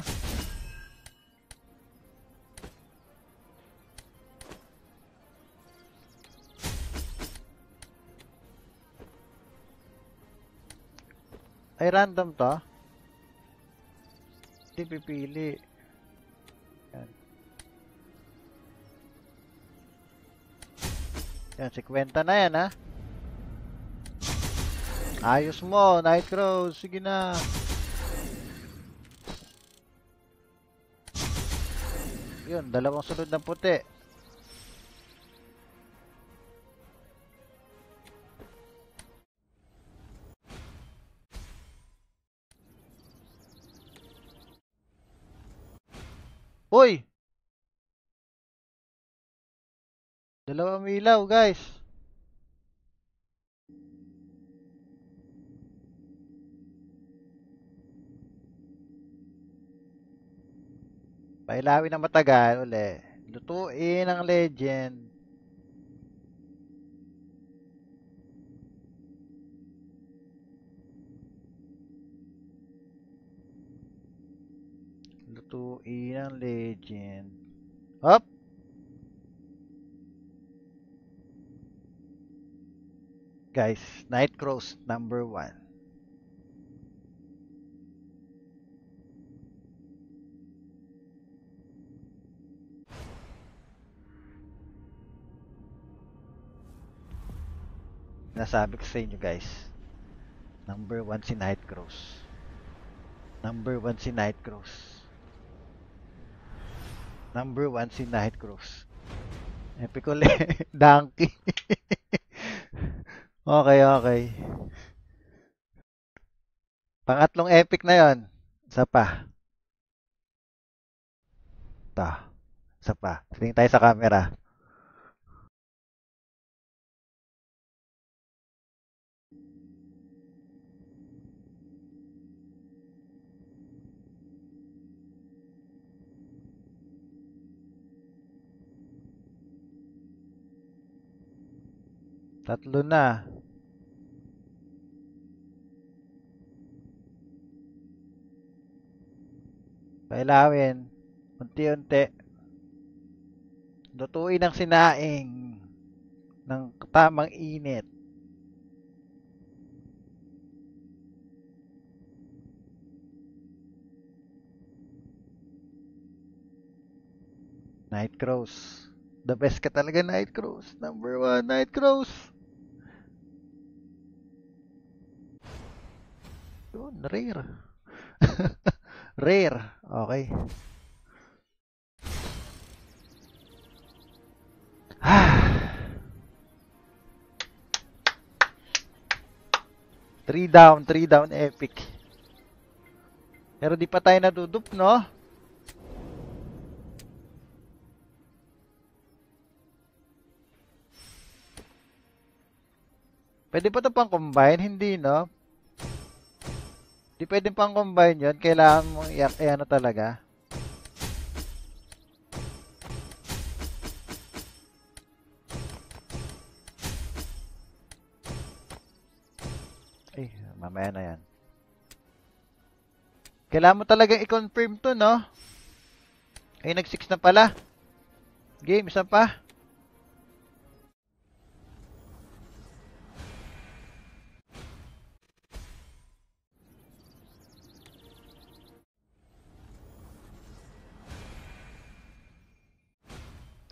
Ay, random to. Hindi pipili. Yan. Yan, 50 na yan, ha? Ayos mo, Nightcrow. Sige na. Yun, dalawang sunod ng puti. Uy! Dalawang ilaw, guys. Pailawin ng matagal uli. Lutuin ang legend. Lutuin ang legend. Up! Guys, Night Cross number one. Nasabi ko sa inyo guys. Number one si Nightcross. Number one si Nightcross. Number one si Nightcross. Epic ulit. Donkey. okay, okay. Pangatlong epic na yon. Isa pa. Ito. Isa pa. Tingin tayo sa camera. Tatlo na. Pailawin. Unti-unti. Lutuin ang sinaing ng tamang init. Night Crows. The best ka talaga, Night Crows. Number one, Night Crows. Yun, rare. rare. Okay. Three down, three down, epic. Pero di pa tayo nadudup, no? Pwede pa ito pang combine? Hindi, no? Hindi pwede pang combine yun. Kailangan mo i- i- ano talaga. Ay, mamaya na yan. Kailangan mo talagang i-confirm to, no? Ay, nag-6 na pala. Game, isa pa.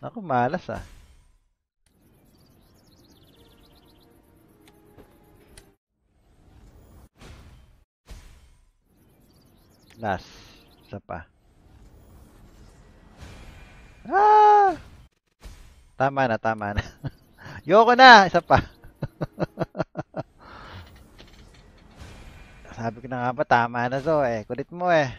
Ako malas ah. Last. Isa pa. Ah! Tama na, tama na. Yoko na! Isa pa. Sabi ko na nga ba, tama na so eh. Kulit mo eh.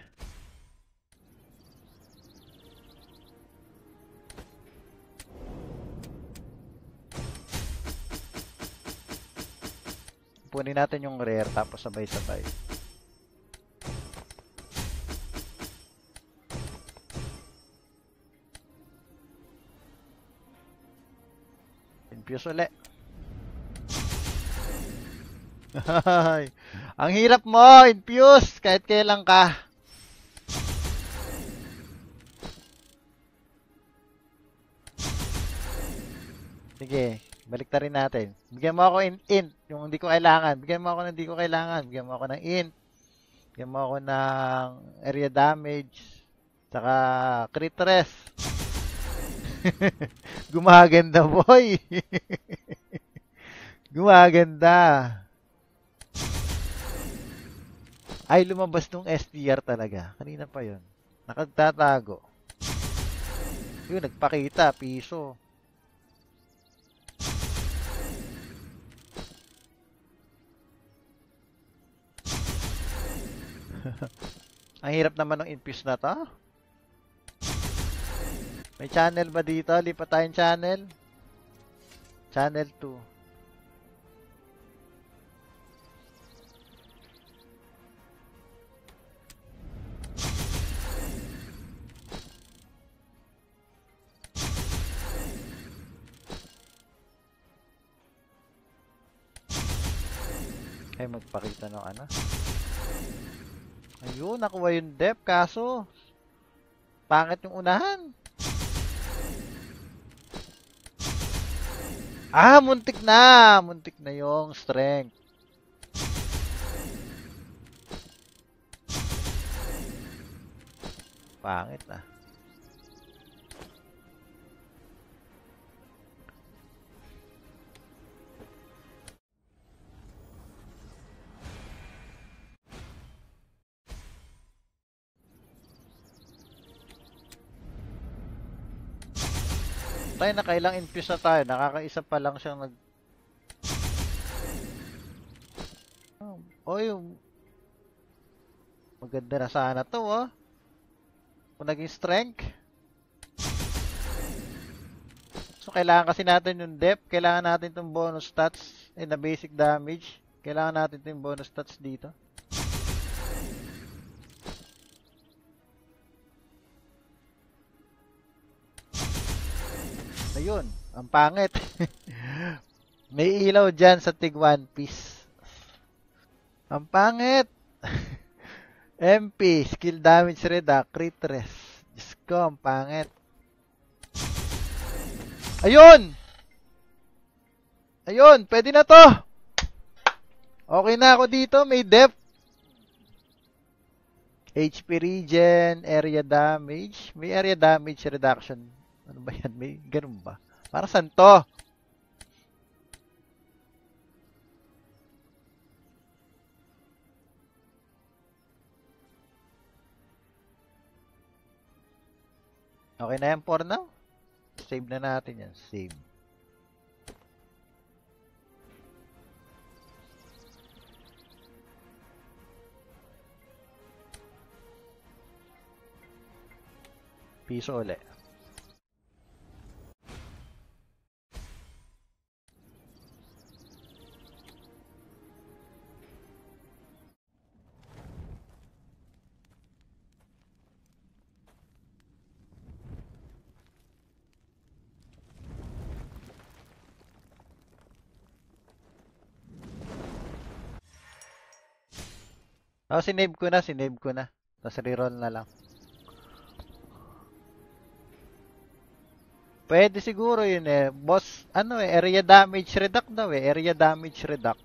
Punin natin yung rare tapos sabay-sabay. Infuse ulit. Ang hirap mo, infuse, kahit kailan ka. Sige, balik rin natin. Bigyan mo ako in int, yung hindi ko kailangan. Bigyan mo ako ng hindi ko kailangan. Bigyan mo ako ng int. Bigyan mo ako ng area damage. Saka crit rest. Gumaganda, boy. Gumaganda. Ay, lumabas nung STR talaga. Kanina pa yon. Nakagtatago. Yun, nagpakita. Piso. Ang hirap naman ng infuse na to. May channel ba dito? Lipat tayong channel. Channel 2. Ay, magpakita ng ano. Ayun, nakuha yung dep. Kaso, pangit yung unahan. Ah, muntik na. Muntik na yung strength. Pangit na. Tayo nakailang infuse na tayo. Nakakaisa pa lang siyang nag... Oh, yung... Maganda na sana to, oh. Kung naging strength. So, kailangan kasi natin yung depth. Kailangan natin itong bonus stats and the basic damage. Kailangan natin itong bonus stats dito. Ayun, ang pangit. May ilaw dyan sa Tig One Piece. Ang pangit. MP, skill damage reduct, crit rest. Diyos ko, ang pangit. Ayun! Ayun, pwede na to. Okay na ako dito, may depth. HP regen, area damage. May area damage reduction. Ano ba yan? May ganun ba? Para saan to? Okay na yan for now. Save na natin yan. Save. Piso ulit. Oh, sinave ko na, sinave ko na. Tapos reroll na lang. Pwede siguro yun eh. Boss, ano eh, area damage reduct daw eh. Area damage reduct.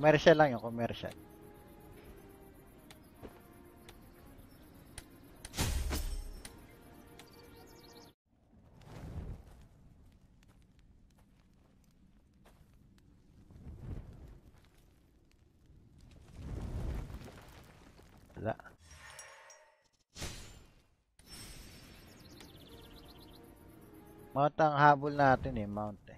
Commercial lang yung commercial. Wala. Mount ang habol natin eh, mount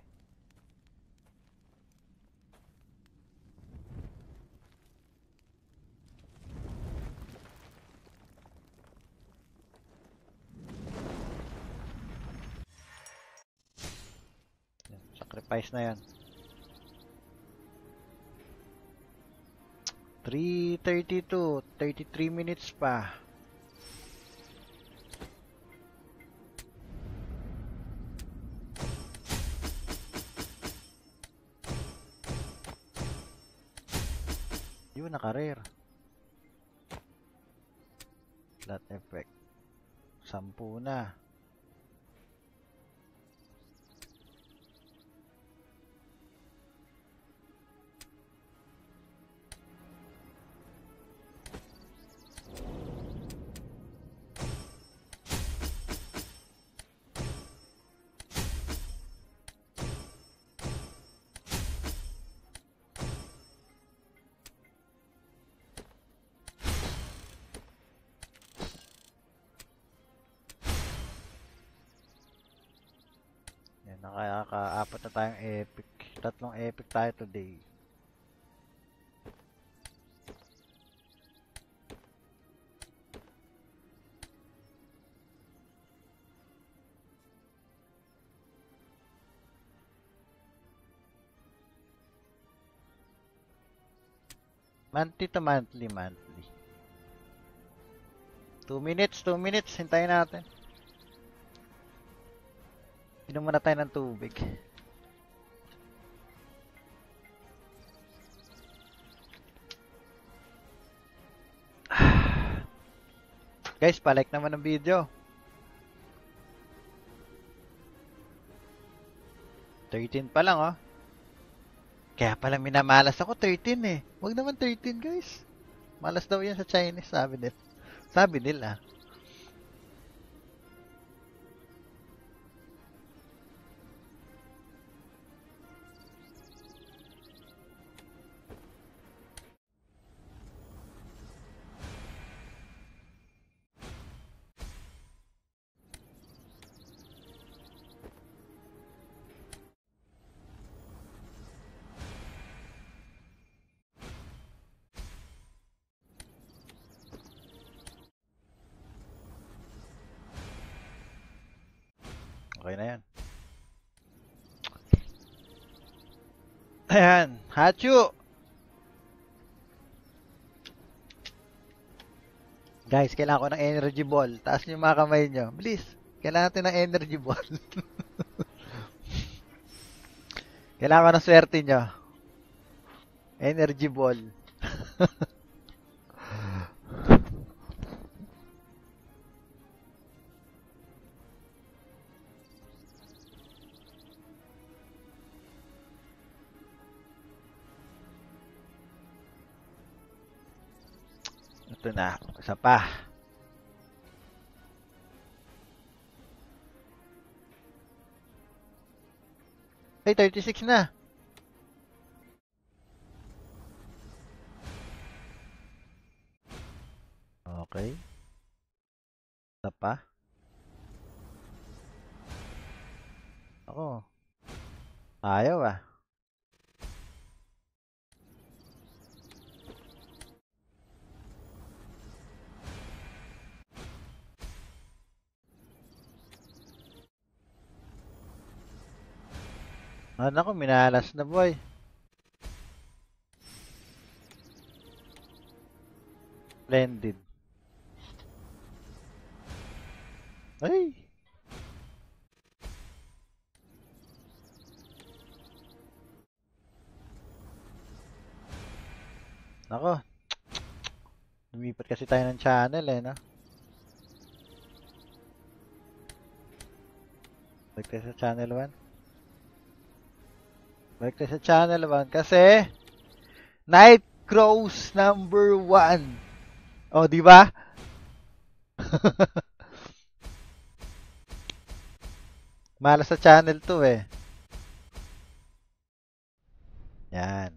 Sacrifice na yan. 3.32, 33 minutes pa. Yun, naka-rare. Flat effect. Sampu na. Yan, nakaka-apat na tayong epic. Tatlong epic tayo today. Monthly to monthly, monthly. 2 minutes, 2 minutes. Hintayin natin. Inom muna tayo ng tubig. Guys, palike naman ng video. 13 pa lang, oh. Kaya pala minamalas ako, 13 eh. Huwag naman 13, guys. Malas daw yan sa Chinese, sabi nila. Sabi nila. Hachu! Guys, kailangan ko ng energy ball. Taas niyo mga kamay niyo. Bilis! Kailangan natin ng energy ball. kailangan ko ng swerte niyo. Energy ball. isa pa. Ay, 36 na. Okay. Isa pa. Ako. Ayaw ah. Ano ko, minalas na boy. Blended. Ay! Nako. Lumipat kasi tayo ng channel eh, no? Tayo sa channel 1. Balik tayo sa channel 1 kasi Night Crows number 1. Oh, di ba? Malas sa channel 2 eh. Yan.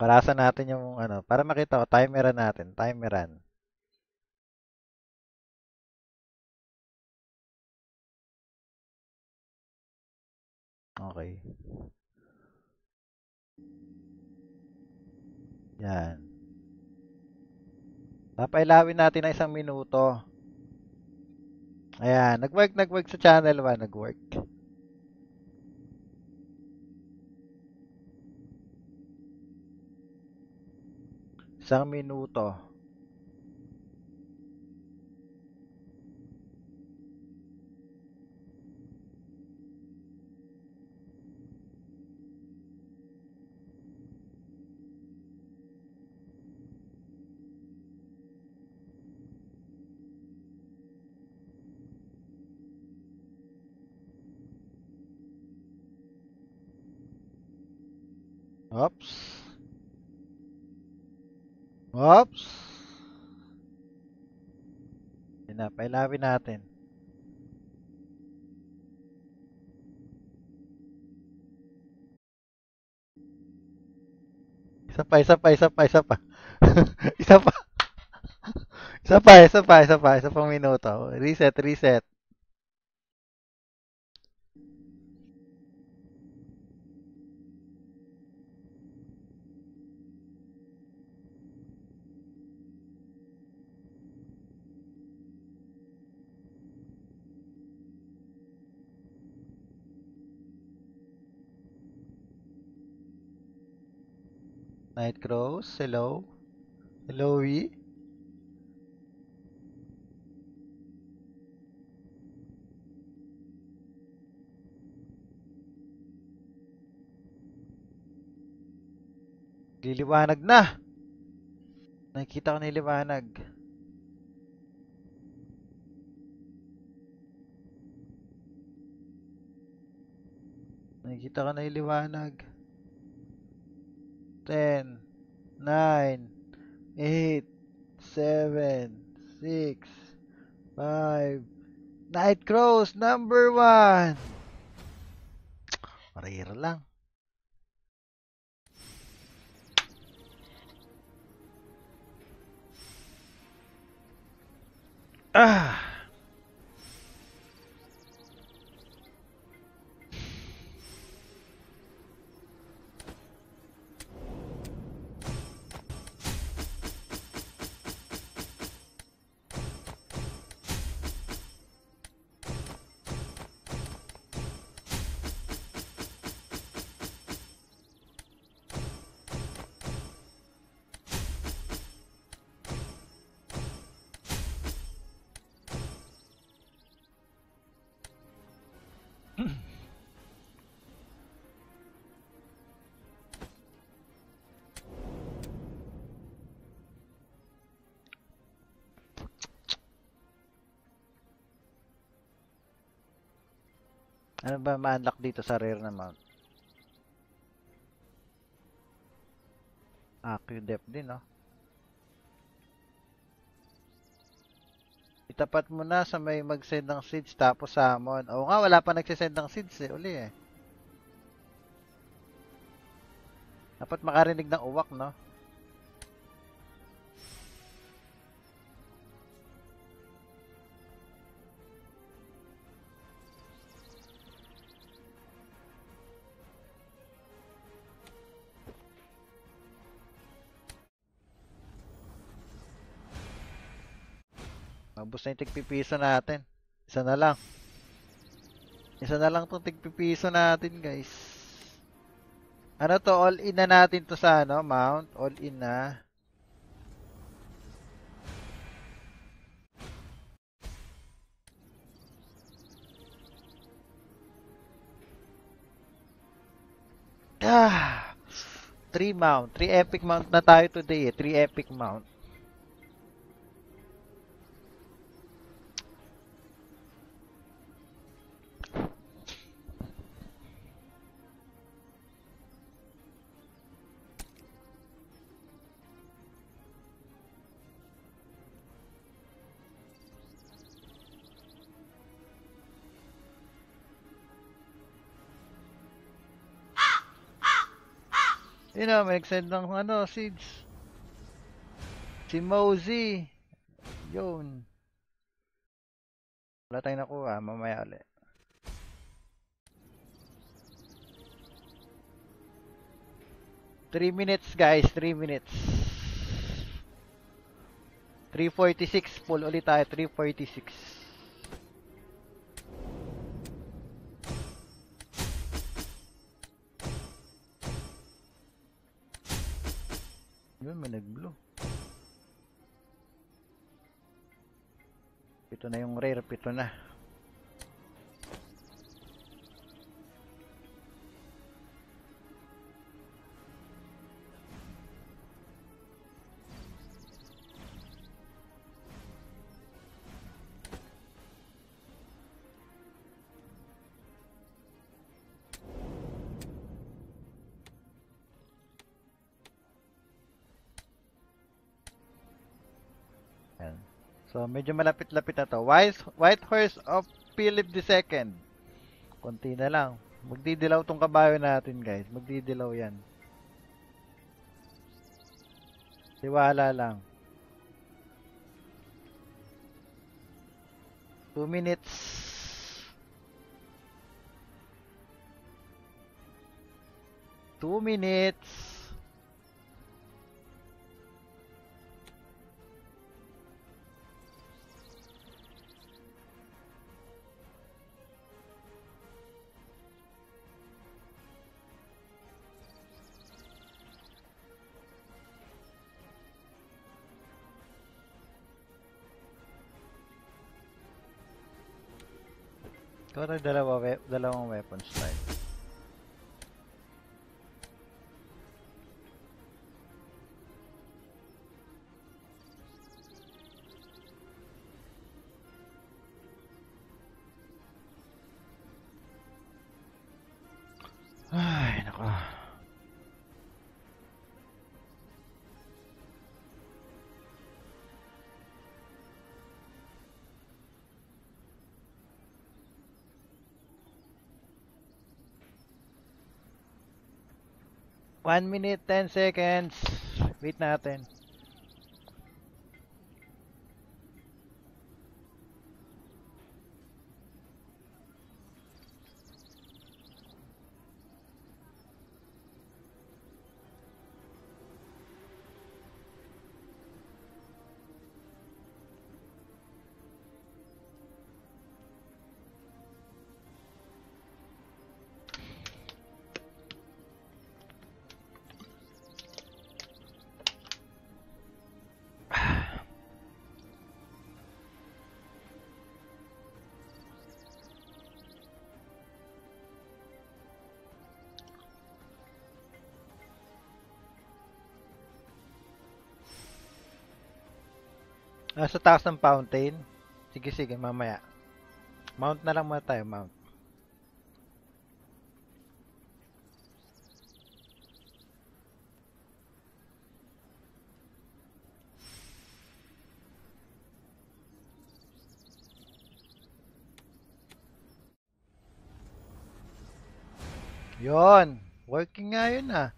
Parasan natin yung ano, para makita ko, timeran natin, timeran. Okay. Yan. Papailawin natin ng isang minuto. Ayan, nag-work, nag-work sa channel 1, nag-work. Isang minuto. Oops. Oops. Yan na, pailawin natin. Isa pa, isa pa, isa pa, isa pa. isa pa. isa pa, isa pa, isa pa, isa pang minuto. Reset, reset. Night Crows, hello. Hello, we. Liliwanag na. Nakikita ko na liwanag. Nakikita ko na liwanag. 10, 9, 8, 7, 6, 5, Night Crows, number 1! Marira lang. Ah! Ano ba ma-unlock dito sa rear na mount? Ah, Q-dep din, no? Itapat mo na sa may mag-send ng seeds tapos summon. Oo nga, wala pa nagsisend ng seeds eh, uli eh. Dapat makarinig ng uwak, no? Mabos na yung tigpipiso natin. Isa na lang. Isa na lang itong tigpipiso natin, guys. Ano to? All in na natin to sa ano, mount. All in na. Ah! 3 mount. 3 epic mount na tayo today eh. 3 epic mount. May nag-send ng ano, seeds. Si Mosey. Yun. Wala tayong nakuha, mamaya ulit. Three minutes guys, three minutes. 346, full ulit tayo, 346. Yun, may nag-blue. Pito na yung rare, pito na. Medyo malapit-lapit na to. White, White Horse of Philip II. Konti na lang. Magdidilaw tong kabayo natin, guys. Magdidilaw yan. Tiwala lang. 2 minutes. Two minutes. Na dalawa, we- dalawang weapons tayo. 1 minute 10 seconds. Wait natin. Nasa taas ng fountain. Sige, sige, mamaya. Mount na lang muna tayo, mount. Yon, working nga yun ah.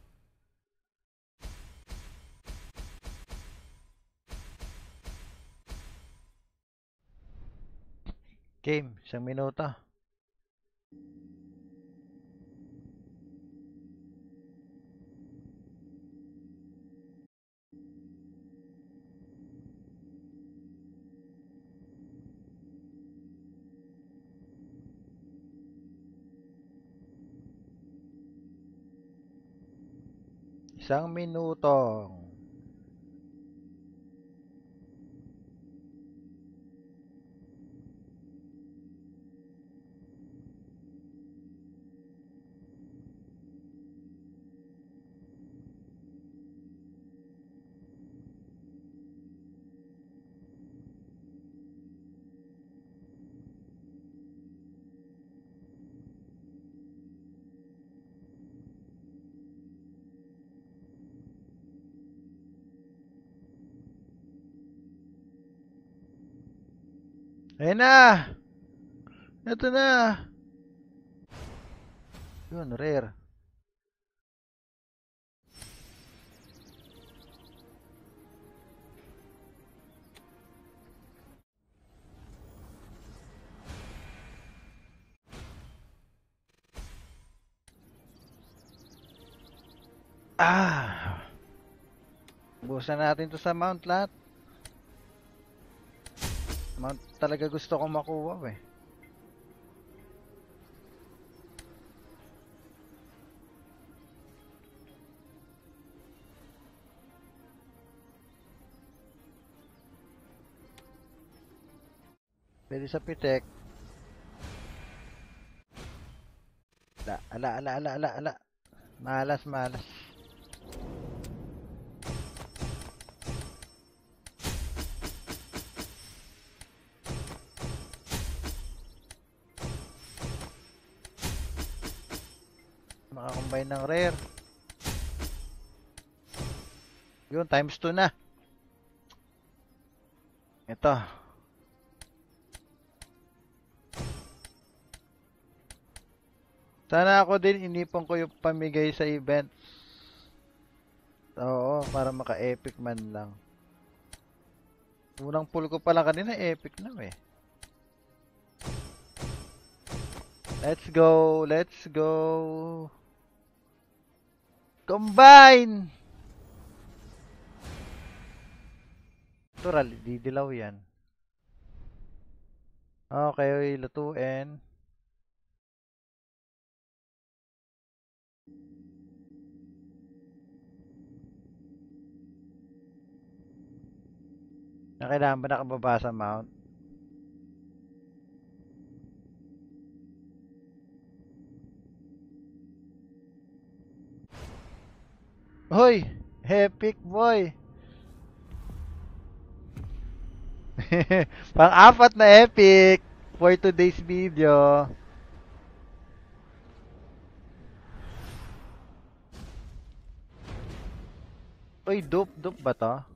Game, isang minuto. Isang minuto. Ayan na! Ito na! Yun, rare. Ah! Busan natin to sa mount lahat. Mount talaga gusto kong makuha eh. Pwede sa pitek. Ala, ala, ala, ala, ala, ala. Malas, malas. Makakombine ng rare. Yun, times 2 na. Ito. Sana ako din inipon ko yung pamigay sa event. Oo, para maka-epic man lang. Unang pull ko pala kanina, epic na eh. Let's go, let's go. Combine! Natural, didilaw yan. Okay, lutuin. Na kailangan ba nakababa sa mount? Hoy! Epic boy! Pang-apat na epic for today's video. Uy, dope, dope ba to?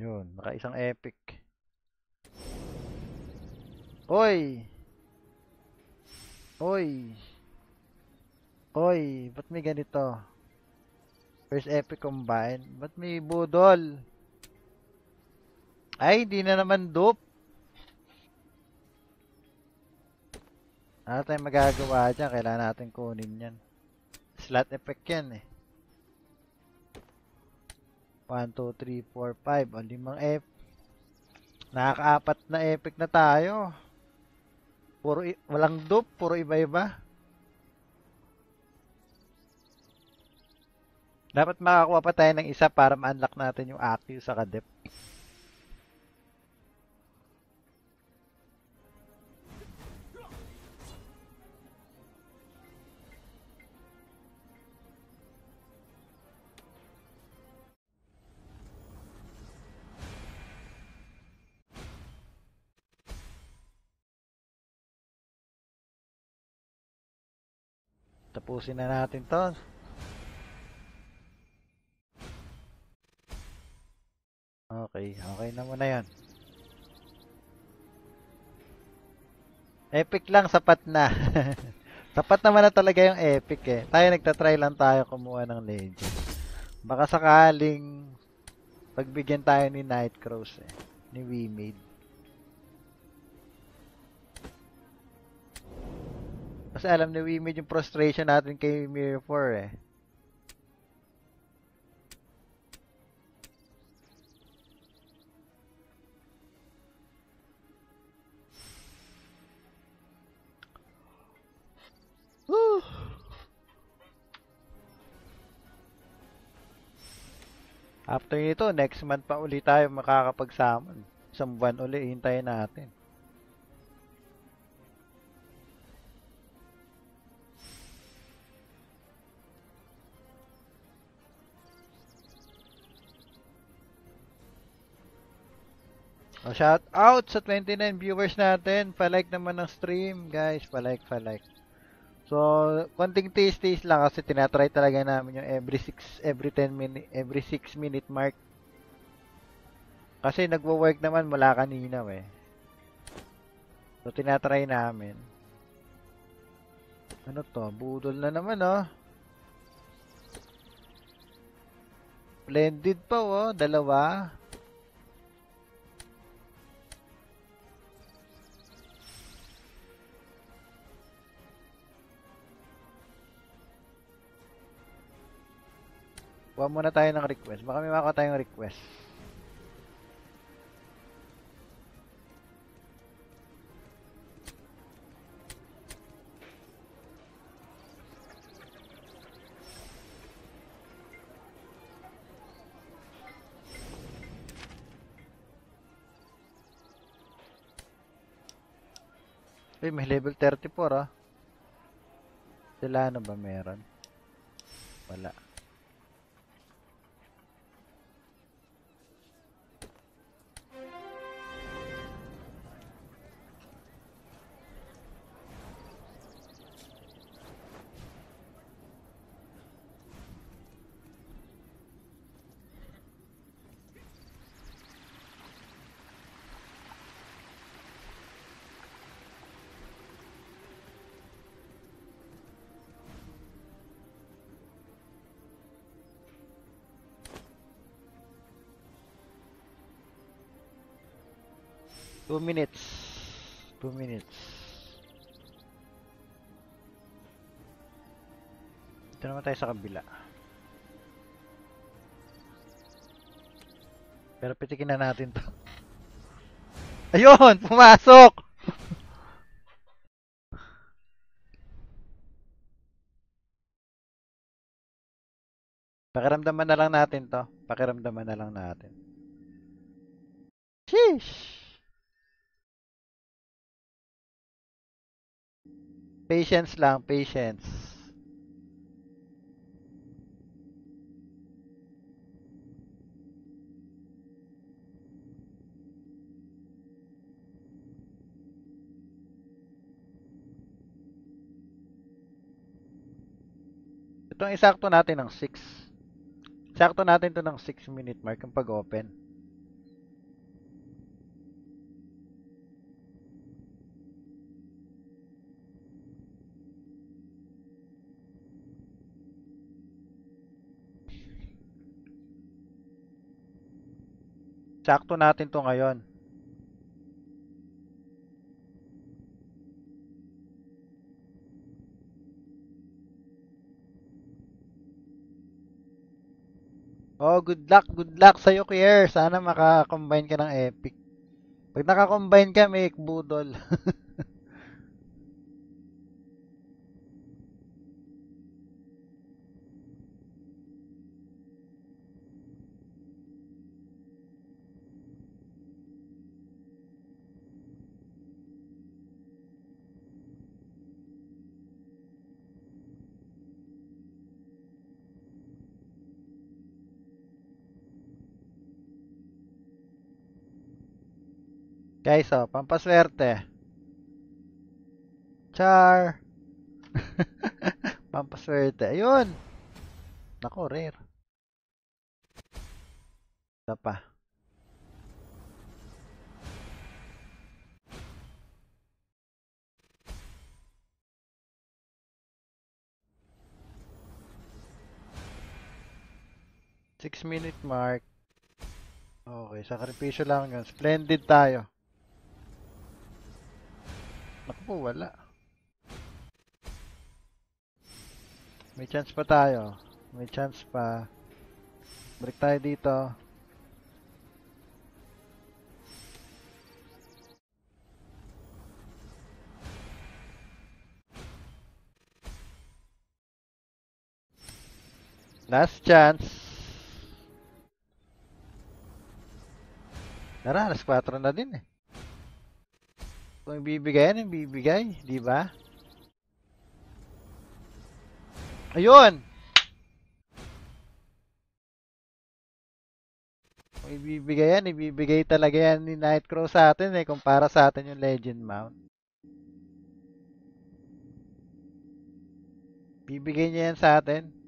Yun, naka isang epic. Oy! Oy! Oy, ba't may ganito? First epic combine. Ba't may budol? Ay, hindi na naman dope. Ano tayong magagawa dyan? Kailangan natin kunin yan. Slot effect yan eh. 1, 2, 3, 4, 5. O, limang F. Nakakaapat na epic na tayo. Puro, walang dupe, puro iba-iba. Dapat makakuha pa tayo ng isa para ma-unlock natin yung active sa kadep. Tapusin na natin to. Okay, okay na muna yan. Epic lang, sapat na. sapat naman na talaga yung epic eh. Tayo nagtatry lang tayo kumuha ng legend. Baka sakaling pagbigyan tayo ni Nightcross eh. Ni Wemade. Kasi alam ni Wemade yung frustration natin kay Mirror 4 eh. After nito, next month pa uli tayo makakapag-summon. Isang buwan uli, hintayin natin. Oh, shout out sa 29 viewers natin. Pa-like naman ng stream, guys. Pa-like, pa-like. So, konting taste-taste lang kasi tinatry talaga namin yung every 6, every 10 minute, every 6 minute mark. Kasi nagwo-work naman mula kanina eh. So, tinatry namin. Ano to? Budol na naman oh. Blended pa oh, dalawa. Kuha muna tayo ng request. Baka may makakuha tayong request. Uy, may level 34 ah. Sila ano ba meron? Wala. Two minutes. Two minutes. Ito naman tayo sa kabila. Pero pitikin na natin to. Ayun! Pumasok! Pakiramdaman na lang natin to. Pakiramdaman na lang natin. Sheesh! Patience lang, patience. Itong isakto natin ng 6. Sakto natin to ng 6 minute mark yung pag-open. Sakto natin to ngayon. Oh, good luck, good luck sa'yo, Kier. Sana maka-combine ka ng epic. Pag naka-combine ka, may budol. Guys, oh, pampaswerte. Char. pampaswerte. Ayun. Nako, rare. Isa pa. Six minute mark. Okay, sakripisyo lang yun. Splendid tayo. Naku po, wala. May chance pa tayo. May chance pa. Balik tayo dito. Last chance. Tara, alas 4 na din eh. Kung ibibigay yan, ibibigay. Di ba? Ayun! Kung ibibigay yan, ibibigay talaga yan ni Nightcrow sa atin eh. Kumpara sa atin yung Legend Mount. Bibigay niya yan sa atin.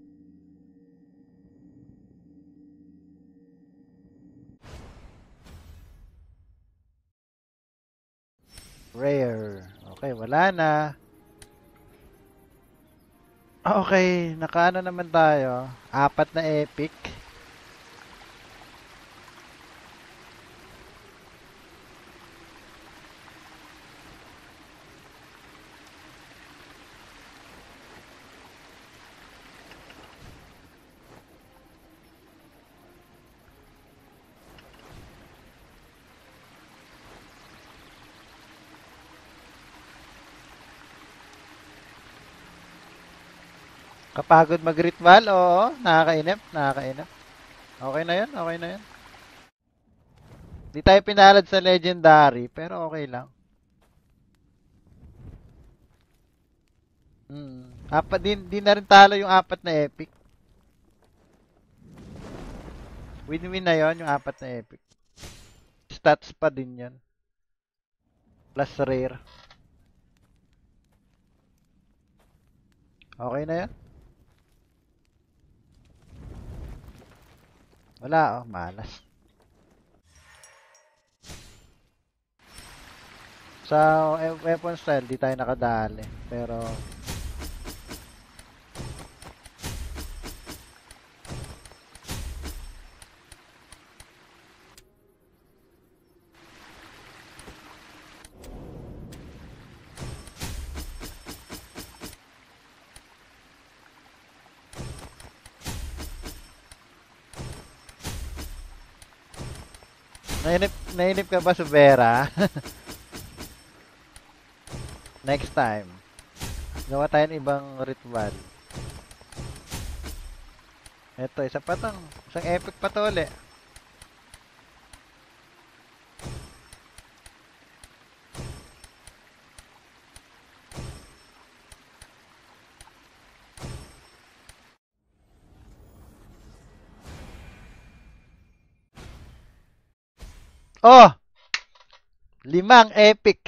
Rare. Okay, wala na. Ah, okay, nakaano naman tayo? Apat na epic. Kapagod mag-ritual? Oo, nakakainip, nakakainip. Okay na yun, okay na yun. Di tayo pinalad sa legendary, pero okay lang. Hmm. Apat din, di na rin talo yung apat na epic. Win-win na yon yung apat na epic. Stats pa din yan. Plus rare. Okay na yan? Wala oh, malas. Sa we- weapon style, di tayo nakadali. Pero, nainip, ka ba sa Vera? Next time. Gawa tayo ng ibang ritual. Ito, isa pa tong. Isang epic pa to ulit. Oh! Limang epic.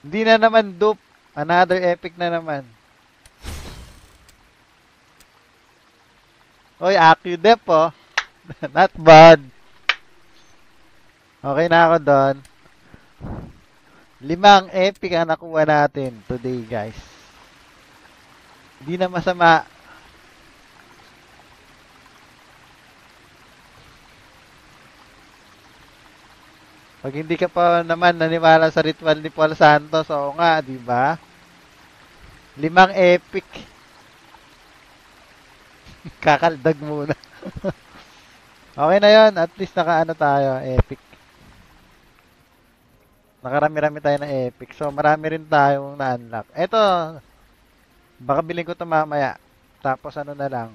Hindi na naman dupe. Another epic na naman. Oy, AccuDep oh. Not bad. Okay na ako doon. Limang epic ang nakuha natin today, guys. Hindi na masama. Pag hindi ka pa naman naniwala sa ritual ni Paul Santos, oo nga, di ba? Limang epic. Kakaldag muna. okay na yon At least nakaano tayo, epic. Nakarami-rami tayo ng epic. So, marami rin tayong na-unlock. Ito, baka bilhin ko ito mamaya. Tapos ano na lang.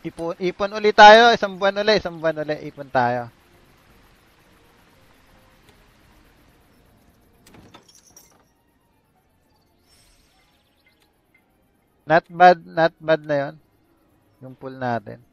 Ipon, ipon ulit tayo. Isang buwan ulit. Isang buwan ulit. Ipon tayo. Not bad, not bad na yon Yung pool natin.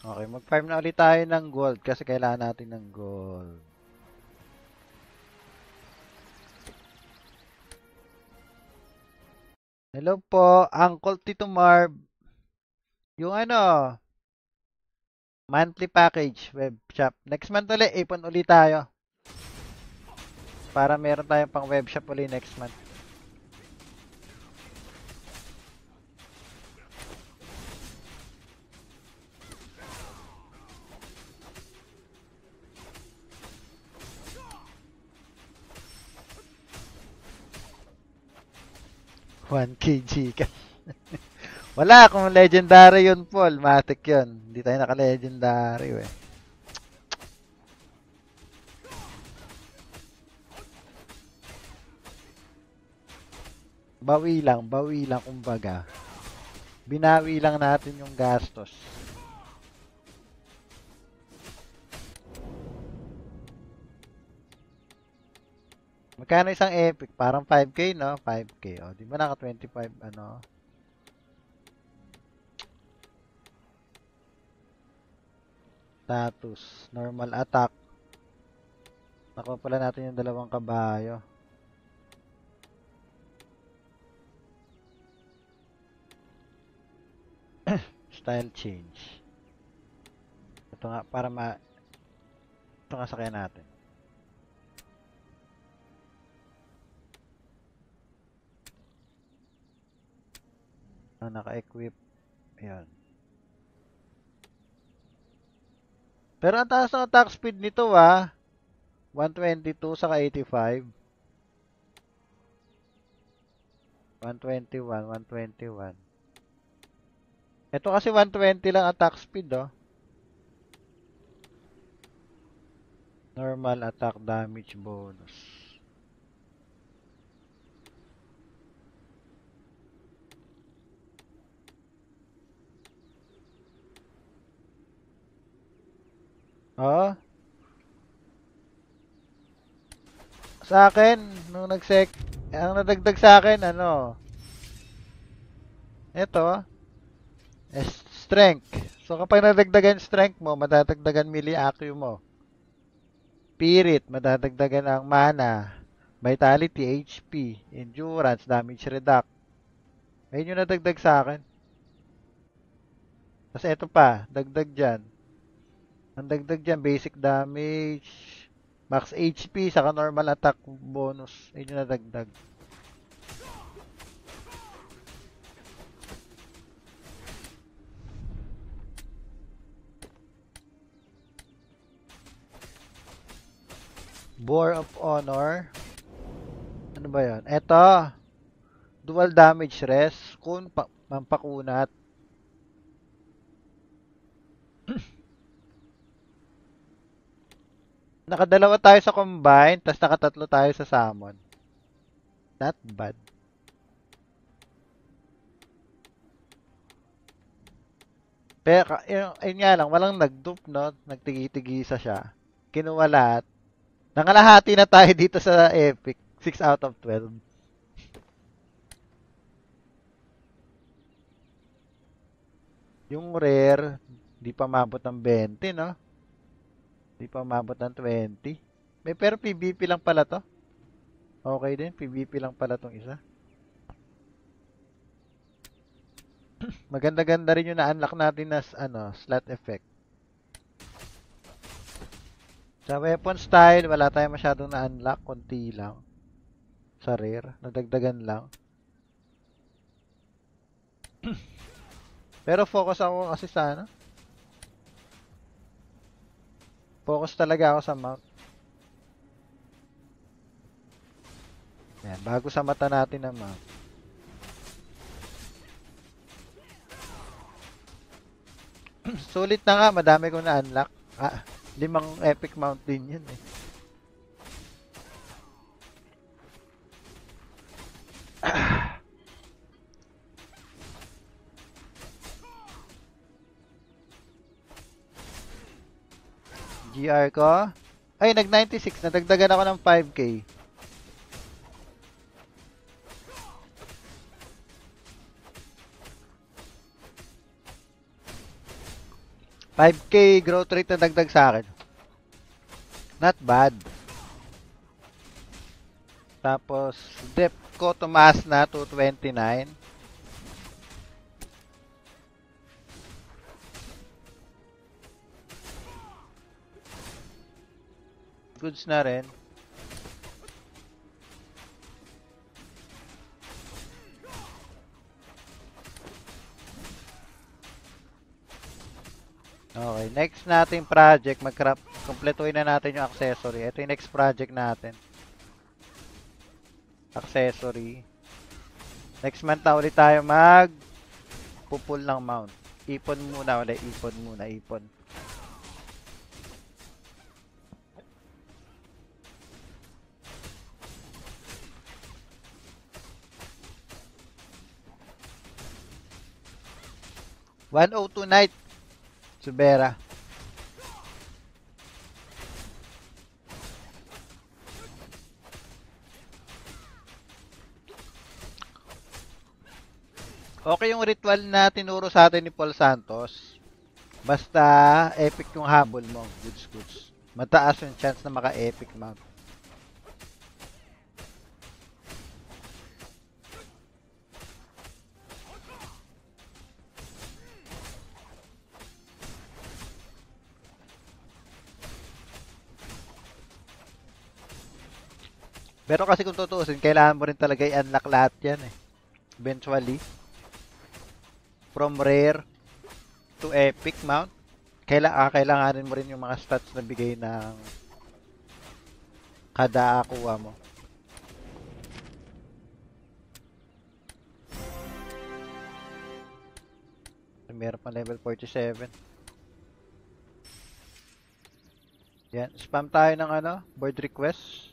Okay, mag-farm na ulit tayo ng gold kasi kailangan natin ng gold. Hello po, Uncle Tito Marv. Yung ano, monthly package web shop. Next month ulit, ipon ulit tayo. Para meron tayong pang web shop ulit next month. One kg ka. Wala, kung legendary yun, Paul. Matic yun. Hindi tayo naka-legendary, eh. Bawi lang, bawi lang kumbaga. Binawi lang natin yung gastos. Magkano isang epic? Parang 5k, no? 5k. O, di ba naka 25, ano? Status. Normal attack. Nakuha pala natin yung dalawang kabayo. Style change. Ito nga, para ma... Ito nga sakyan natin. Ah, naka-equip. Ayan. Pero ang taas ng attack speed nito ah. 122 saka 85. 121, 121. Ito kasi 120 lang attack speed oh. Normal attack damage bonus. Oh. Sa akin, nung nag-sec, ang nadagdag sa akin, ano, ito, strength. So, kapag nadagdagan strength mo, madadagdagan melee accu mo. Spirit, madadagdagan ang mana, vitality, HP, endurance, damage reduct. Ayun yung nadagdag sa akin. Tapos ito pa, dagdag dyan. Ang dagdag dyan, basic damage, max HP, saka normal attack bonus. Ayun yung nadagdag. Boar of Honor. Ano ba yan? Ito. Dual damage rest. Kun pa Nakadalawa tayo sa combine, tapos nakatatlo tayo sa summon. Not bad. Pero, yun, yun nga lang, walang nag-dupe, no? Nagtigi-tigisa siya. Kinuha lahat. Nangalahati na tayo dito sa Epic. 6 out of 12. Yung rare, di pa mabot ng 20, no? Di pa mabot ng 20. May pero PVP lang pala to. Okay din, PVP lang pala tong isa. Maganda-ganda rin yung na-unlock natin na ano, slot effect. Sa weapon style, wala tayong masyadong na-unlock, konti lang. Sa rare, nadagdagan lang. Pero focus ako kasi sa ano. Focus talaga ako sa mount. Yan, bago sa mata natin ang mount. Sulit na nga, madami kong na-unlock. Ah, limang epic mount din yun eh. GR ko. Ay, nag-96. Nadagdagan ako ng 5k. Five K growth rate na dagdag sa akin. Not bad. Tapos, depth ko tumaas na to 29. Goods na rin. Okay, next nating project, mag-craft, kompletuhin na natin yung accessory. Ito yung next project natin. Accessory. Next month na ulit tayo mag pupul ng mount. Ipon muna ulit, ipon muna, ipon. One oh two night. Subera. Okay yung ritual na tinuro sa atin ni Paul Santos. Basta epic yung habol mo. Goods, goods. Mataas yung chance na maka-epic mount. Pero kasi kung tutuusin, kailangan mo rin talaga i-unlock lahat yan eh. Eventually. From rare to epic mount. Kaila ah, kailanganin mo rin yung mga stats na bigay ng kada akuha mo. Meron pa level 47. Yan, spam tayo ng ano, board request.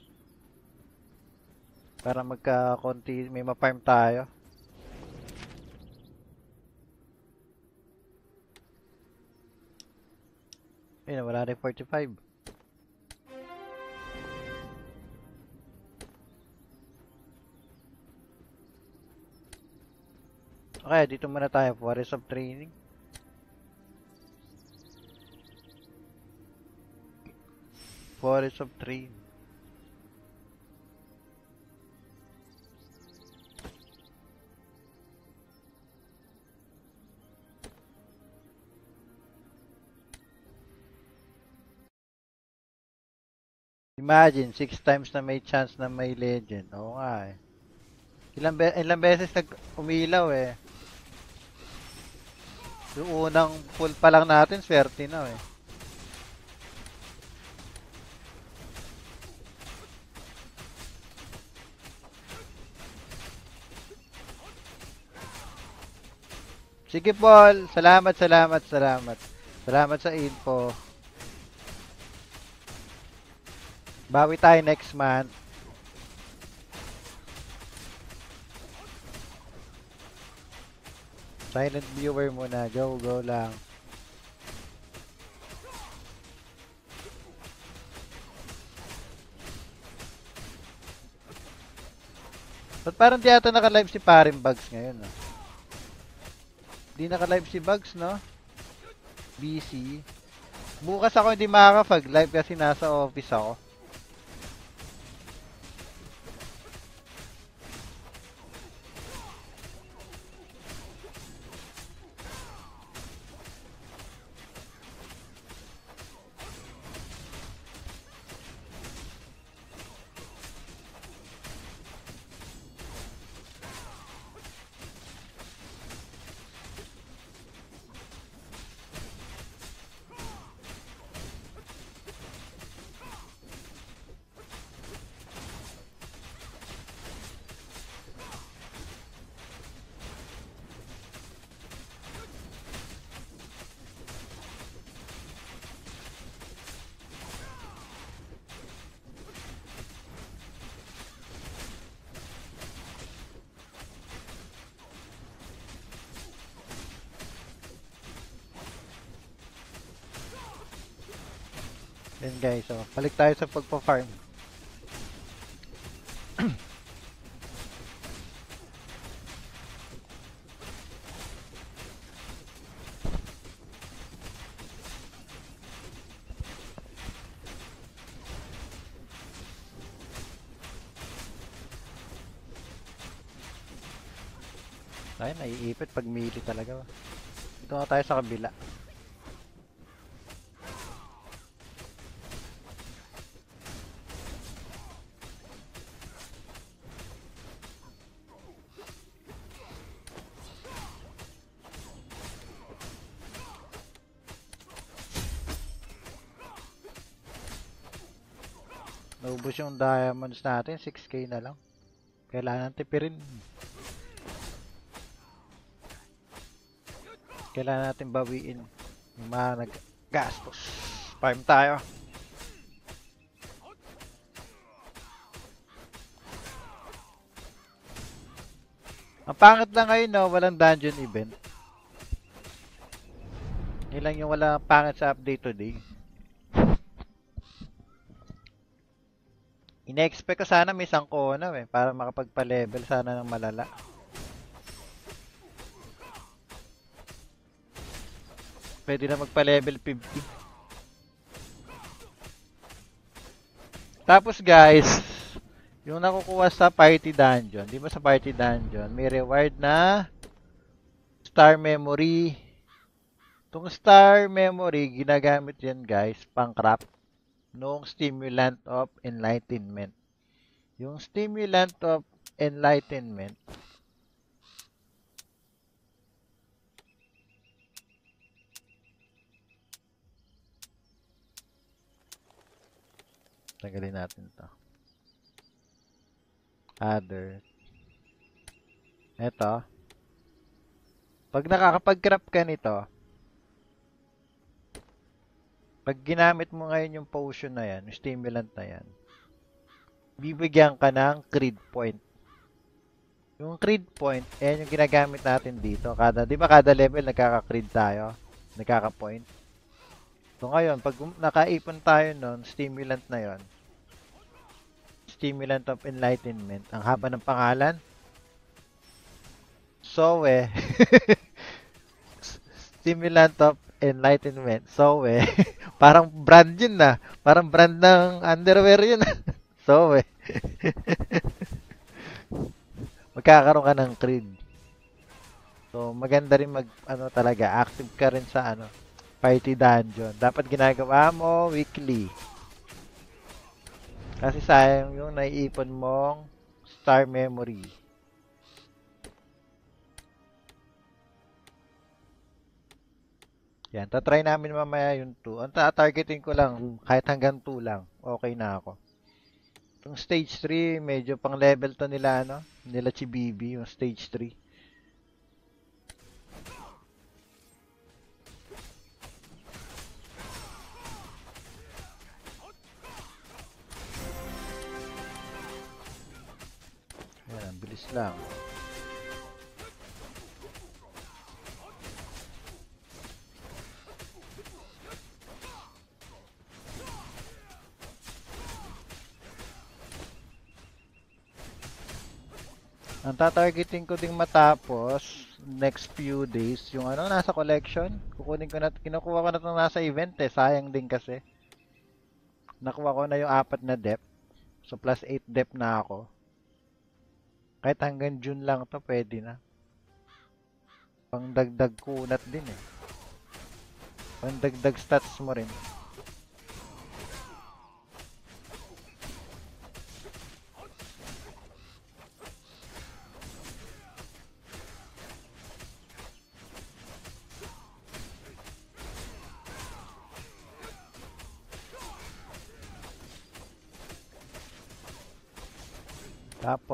Para magka-konti, may ma-farm tayo. Ayun, wala rin 45. Okay, dito muna tayo. Forest of Training. Forest of Training. Imagine, six times na may chance na may legend. Oo nga eh. Ilang, be ilang beses nag umilaw eh. Yung unang full pa lang natin, swerte na eh. Sige Paul, salamat, salamat, salamat. Salamat sa info. Bawi tayo next month. Silent viewer muna. Go, go lang. Ba't parang di ata naka-live si Paring Bugs ngayon, no? Di naka-live si Bugs, no? BC. Bukas ako hindi makaka-live kasi nasa office ako. Yan guys, so balik tayo sa pagpa-farm. Tayo naiipit pag melee talaga. Dito nga tayo sa kabila. Yung diamonds natin, 6k na lang. Kailangan tipirin. Kailangan natin bawiin yung mga naggastos. Farm tayo. Ang pangit lang ngayon, no, walang dungeon event. Yun lang yung wala pangit sa update today. Ine-expect ko sana may sangkona eh, para makapagpa-level sana ng malala. Pwede na magpa-level 50. Tapos guys, yung nakukuha sa party dungeon, di ba sa party dungeon, may reward na star memory. Itong star memory, ginagamit yan guys, pang craft nung stimulant of enlightenment. Yung stimulant of enlightenment. Tagalin natin to. Other. Eto. Pag nakakapag-craft ka nito, pag ginamit mo ngayon yung potion na yan, yung stimulant na yan, bibigyan ka ng creed point. Yung creed point, ayan yung ginagamit natin dito. Kada, di ba kada level nagkaka-creed tayo? Nagkaka-point. So ngayon, pag um- nakaipon tayo nun, stimulant na yon Stimulant of Enlightenment. Ang haba ng pangalan. Sowe. Stimulant of Enlightenment. Sowe. Parang brand yun na. Parang brand ng underwear yun. Sowe. Magkakaroon ka ng creed. So, maganda rin mag, ano talaga, active ka rin sa, ano, party dungeon. Dapat ginagawa mo weekly. Kasi sayang yung naiipon mong star memory. Yan, tatry namin mamaya yung 2. Ang targeting ko lang, kahit hanggang 2 lang, okay na ako. Yung stage 3, medyo pang level to nila, ano? Nila Chibibi, yung stage 3. Yan, ang bilis lang. Ang tatargeting ko ding matapos next few days, yung ano nasa collection, kukunin ko na kinukuha ko na itong nasa event eh, sayang din kasi. Nakuha ko na yung apat na depth. So plus 8 depth na ako. Kahit hanggang June lang to, pwede na. Pangdagdag kunat din eh. Pangdagdag stats mo rin.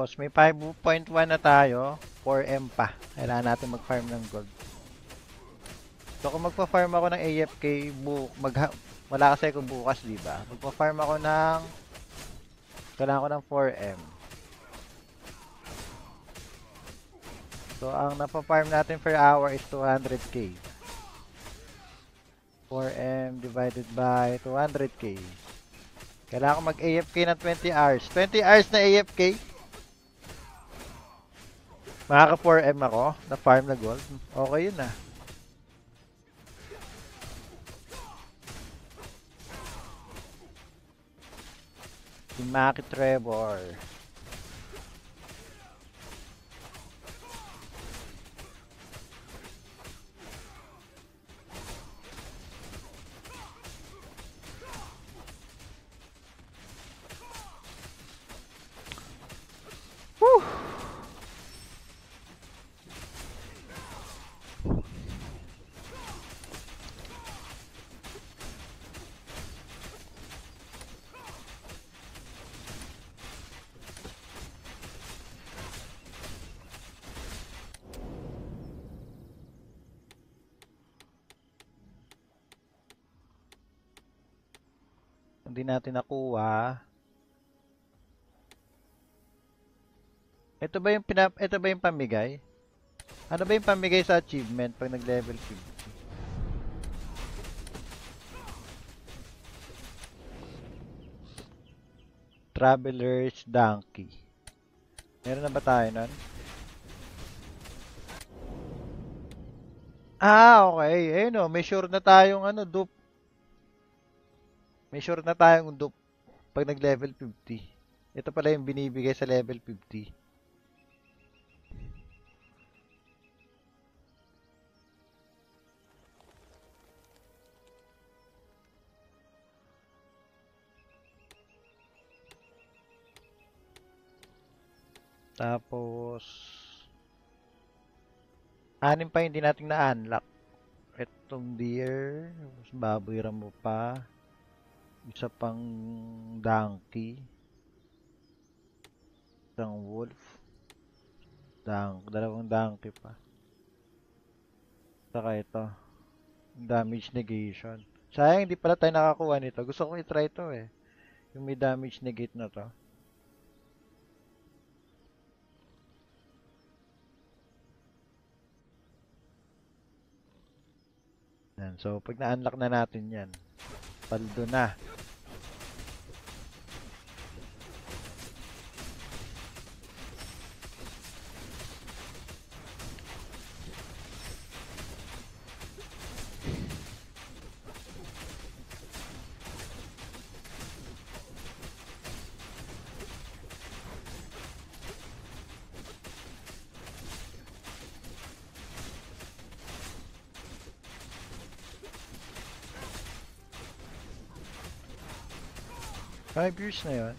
Tapos, may 5.1 na tayo. 4M pa. Kailangan natin mag-farm ng gold. So, kung magpa-farm ako ng AFK, bu mag wala kasi ako bukas, di ba? Magpa-farm ako ng kailangan ko ng 4M. So, ang napa-farm natin per hour is 200k. 4M divided by 200k. Kailangan ko mag-AFK ng 20 hours. 20 hours na AFK? Makaka 4M ako na farm na gold. Okay yun ah. Si Maki Trevor. Natin nakuha. Ito ba yung pinap ito ba yung pamigay? Ano ba yung pamigay sa achievement pag nag-level 50? Traveler's Donkey. Meron na ba tayo nun? Ah, okay. Ayun o, may sure na tayong ano, dupe. May sure na tayong dupe pag nag-level 50. Ito pala yung binibigay sa level 50. Tapos, anim pa hindi natin na-unlock. Itong deer, baboy mo pa. Isa pang donkey. Isang wolf. Dank, dalawang donkey pa. Saka ito. Damage negation. Sayang hindi pala tayo nakakuha nito. Gusto ko i-try to eh. Yung may damage negate na to. Yan. So, pag na-unlock na natin yan, paldo na. Five years na yun.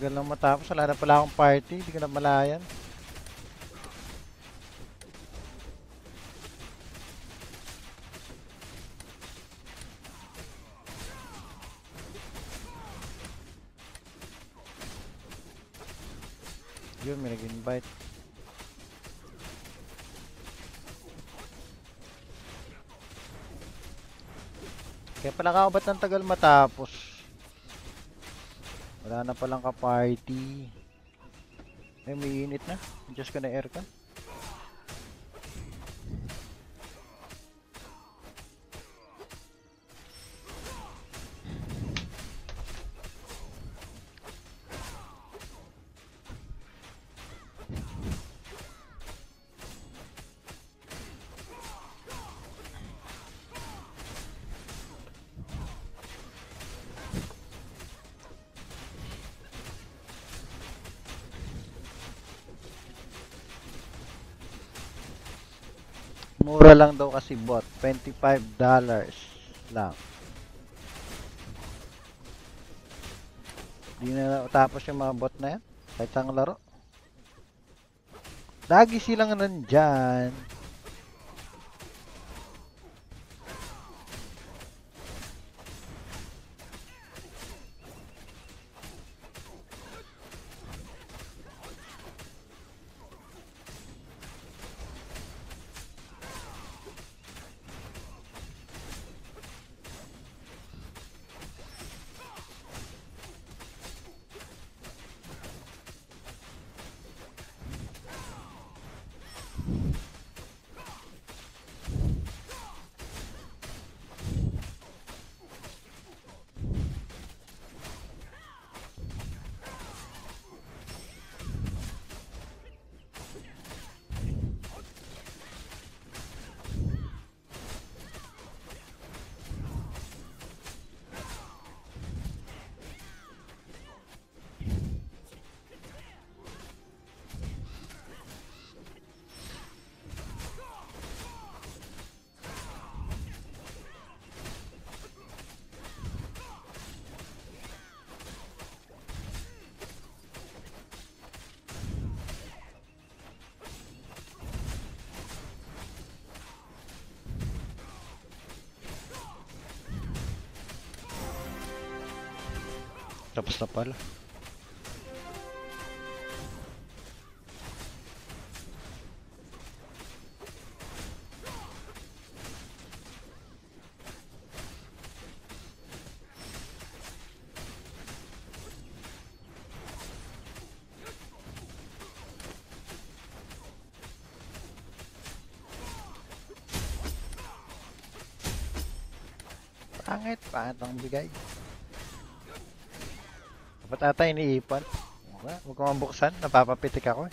Tagal lang matapos. Wala na pala akong party. Hindi ko na malayan. Yun, may nag-invite. Kaya pala ka ng tagal matapos? Wala na palang ka-party. Ay, may init na. Adjust ka na aircon. Kasi bot. $25 lang. Di na tapos yung mga bot na yan. Kahit saan laro. Lagi silang nandyan. Na pala. Pangit, pangit ang bigay. Ata iniipon. Huwag ko mabuksan, napapapitik ako eh.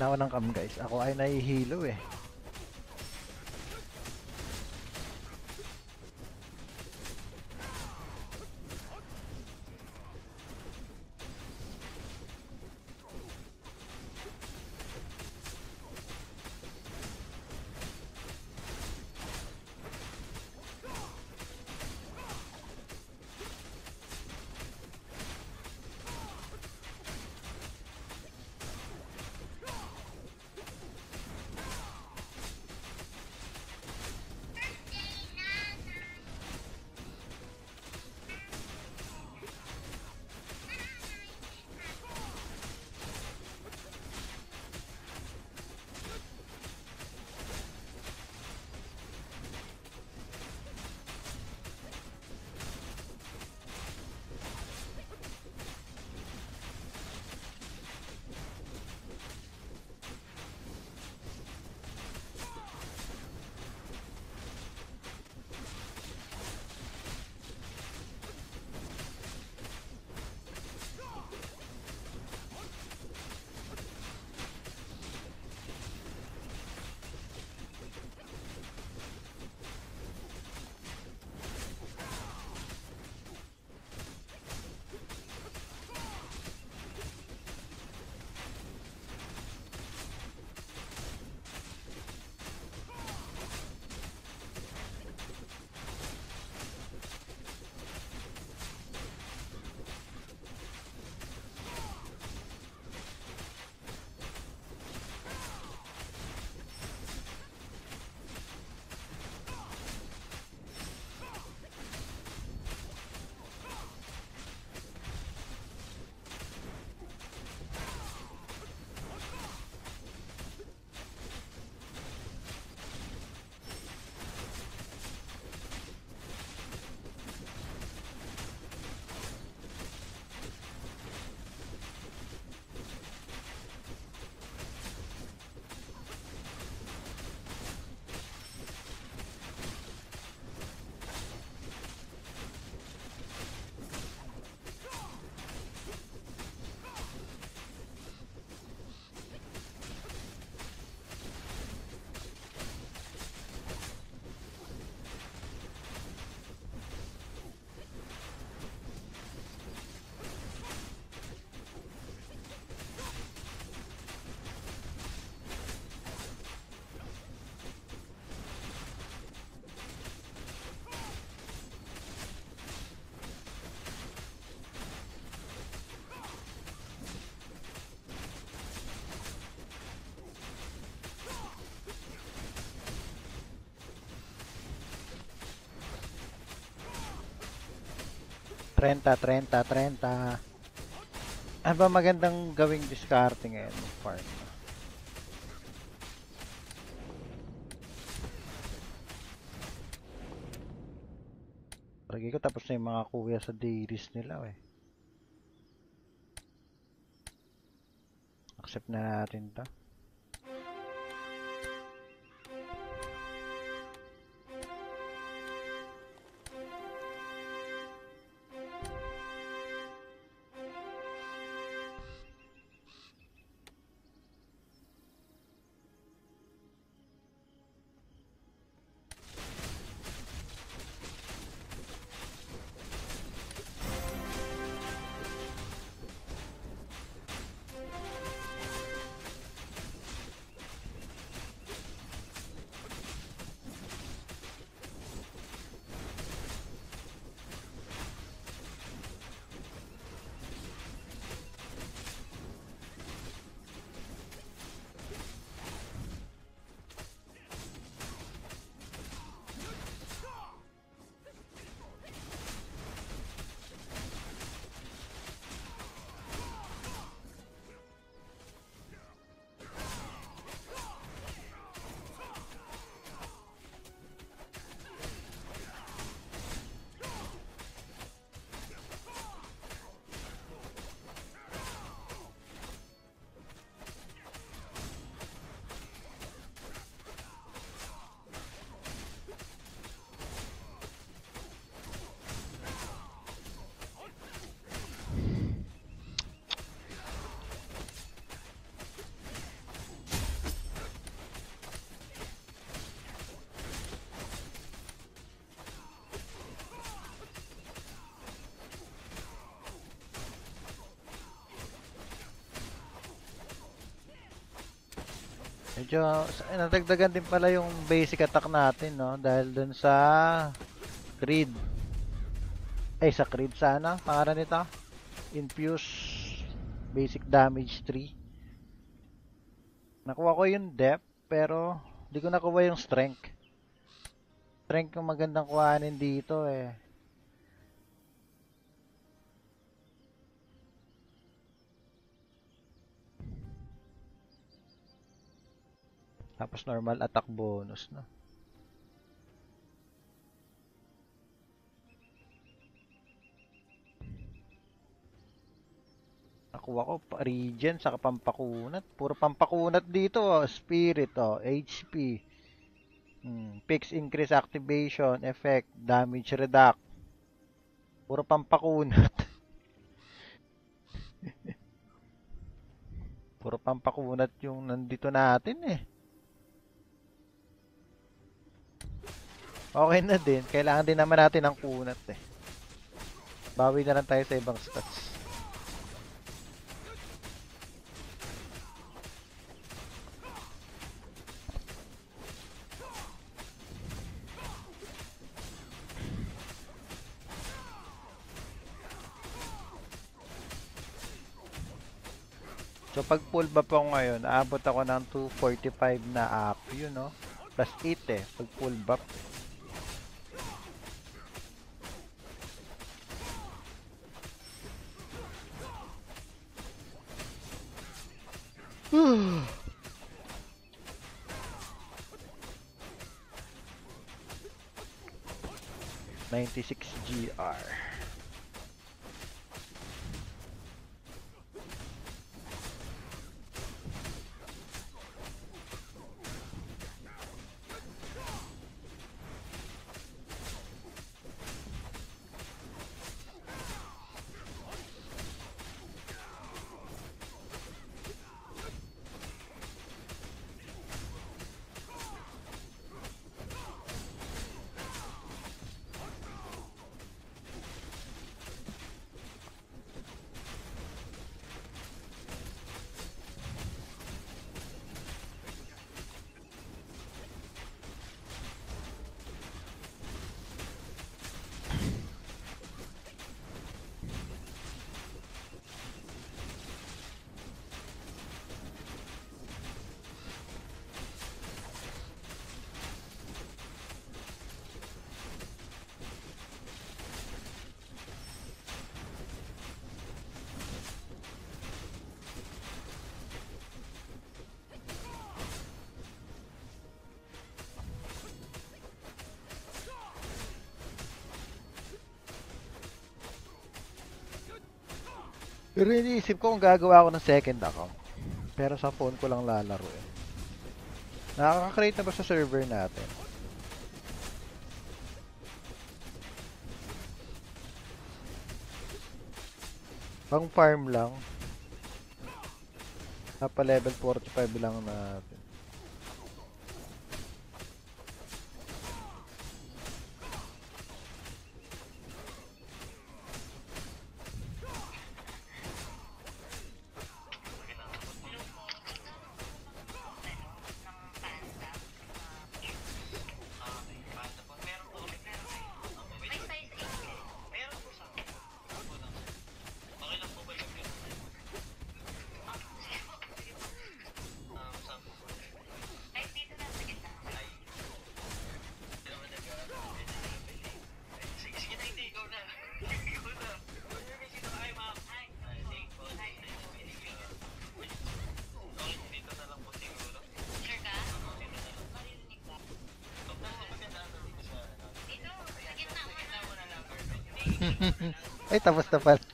Napuna ako ng cam guys. Ako ay nahihilo eh. Trenta, trenta, trenta. Ano ba magandang gawing diskarte ngayon? Farm. Lagi ko tapos na yung mga kuya sa dailies nila eh. Accept na natin to. Medyo, nadagdagan din pala yung basic attack natin, no? Dahil dun sa Creed. Ay, sa Creed sana. Pangalan nito? Infuse Basic Damage 3. Nakuha ko yung depth, pero di ko nakuha yung strength. Strength yung magandang kuhanin dito eh. Tapos normal attack bonus, no? Nakuha ko regen sa pampakunat. Puro pampakunat dito, oh. Spirit, oh. HP. Hmm. Fix increase activation, effect, damage reduct. Puro pampakunat. Puro pampakunat yung nandito natin eh. Okay na din. Kailangan din naman natin ng kunat eh. Bawi na lang tayo sa ibang stats. So pag full buff ako ngayon, aabot ako ng 245 na up, yun no? Plus 8 eh, pag full buff. Ninety-six GR. Pero iniisip ko kung gagawa ako ng second account. Pero sa phone ko lang lalaro eh. Nakaka-create na ba sa server natin? Pang farm lang. Napa level 45 lang natin. Tapos na pala.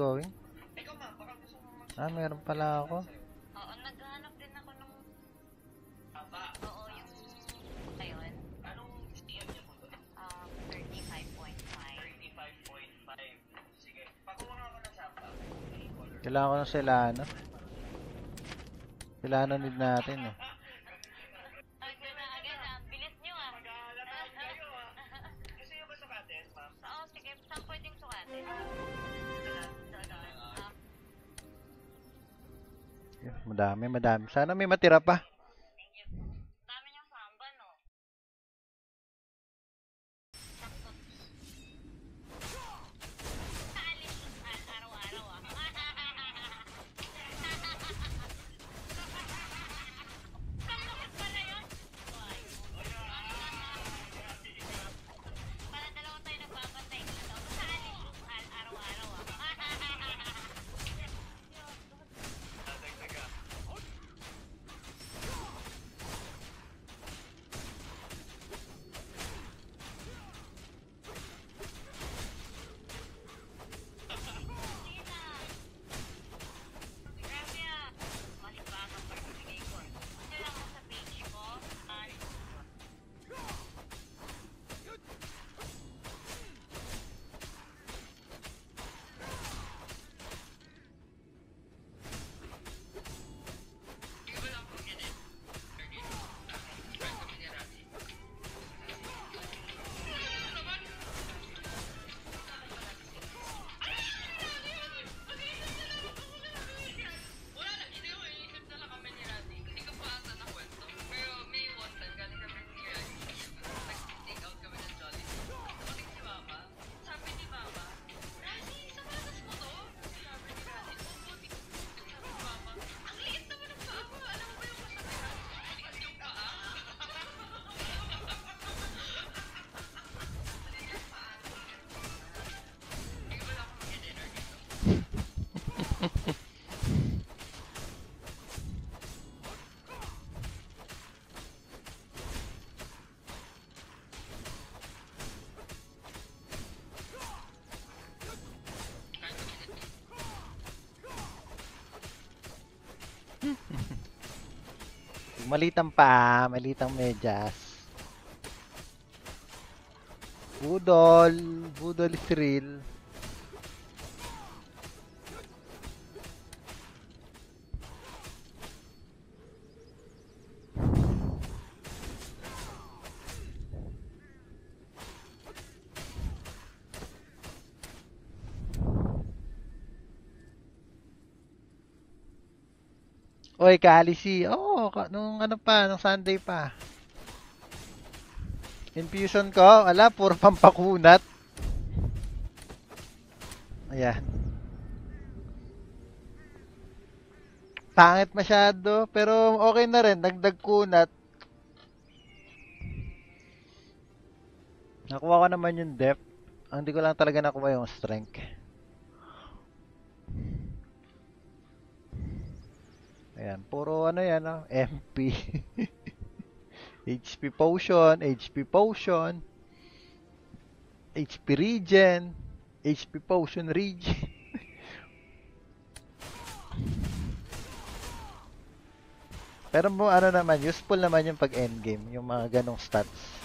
Ongoing? Ikaw ma'am, baka gusto mo mag- Ah, meron pala ako. Oo, naghahanap din ako nung, Aba, oo, yung, ayun, anong CM niyo po doon? um, 35.5. 35.5. Sige, pakuha nga ako ng sampa. Color. Kailangan ko ng Selano. Selano need natin eh. Madami. Sana may matira pa. Malitang pa, malitang medyas. Budol, budol thrill. Oy, Kalisi. Oo, ka- nung ano pa, nung Sunday pa. Infusion ko, ala, puro pampakunat. Ayan. Pangit masyado, pero okay na rin, dagdag kunat. Nakuha ko naman yung depth. Ang di ko lang talaga nakuha yung strength. Ayan, puro ano yan, ah, MP. HP potion, HP potion, HP regen, HP potion regen. Pero mo ano naman, useful naman yung pag endgame, yung mga ganong stats.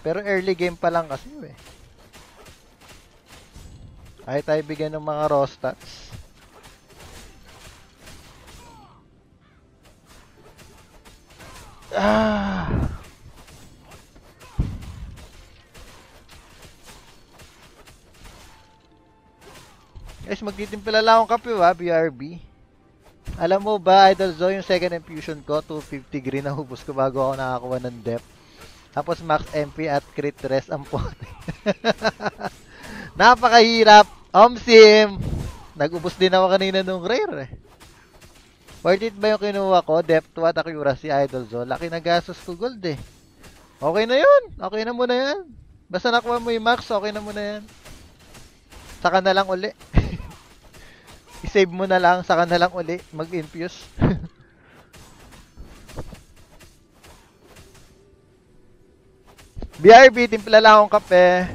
Pero early game pa lang kasi eh. Kahit tayo bigyan ng mga raw stats. Ah. Guys, magtitimpla lang akong kape ha, BRB. Alam mo ba, Idol Zo, yung second infusion ko, 250 green na hubos ko bago ako nakakuha ng depth. Tapos max MP at crit rest ang puti. Napakahirap. Omsim! Nag-ubos din ako kanina nung rare eh. Worth it ba yung kinuha ko? Depth what accuracy idol zo. Laki na gastos ko gold eh. Okay na yun. Okay na muna yan. Basta nakuha mo yung max, okay na muna yan. Saka na lang uli. I-save mo na lang, saka na lang uli. Mag-infuse. BRB, timpla lang akong kape.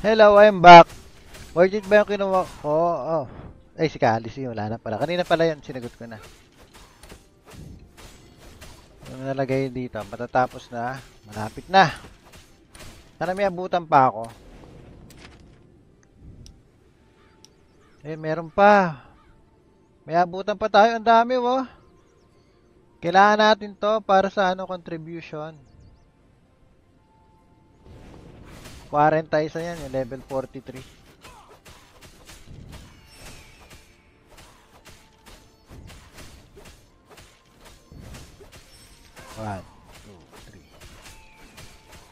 Hello, I'm back. Worth it ba yung kinuha ko? Oh. Ay, si Kalis yun. Wala na pala. Kanina pala yun. Sinagot ko na. Yung nalagay dito. Matatapos na. Malapit na. Sana may abutan pa ako. Eh, meron pa. May abutan pa tayo. Ang dami, oh. Kailangan natin to para sa ano contribution. 40 isa yan, yung level 43. One, two, three,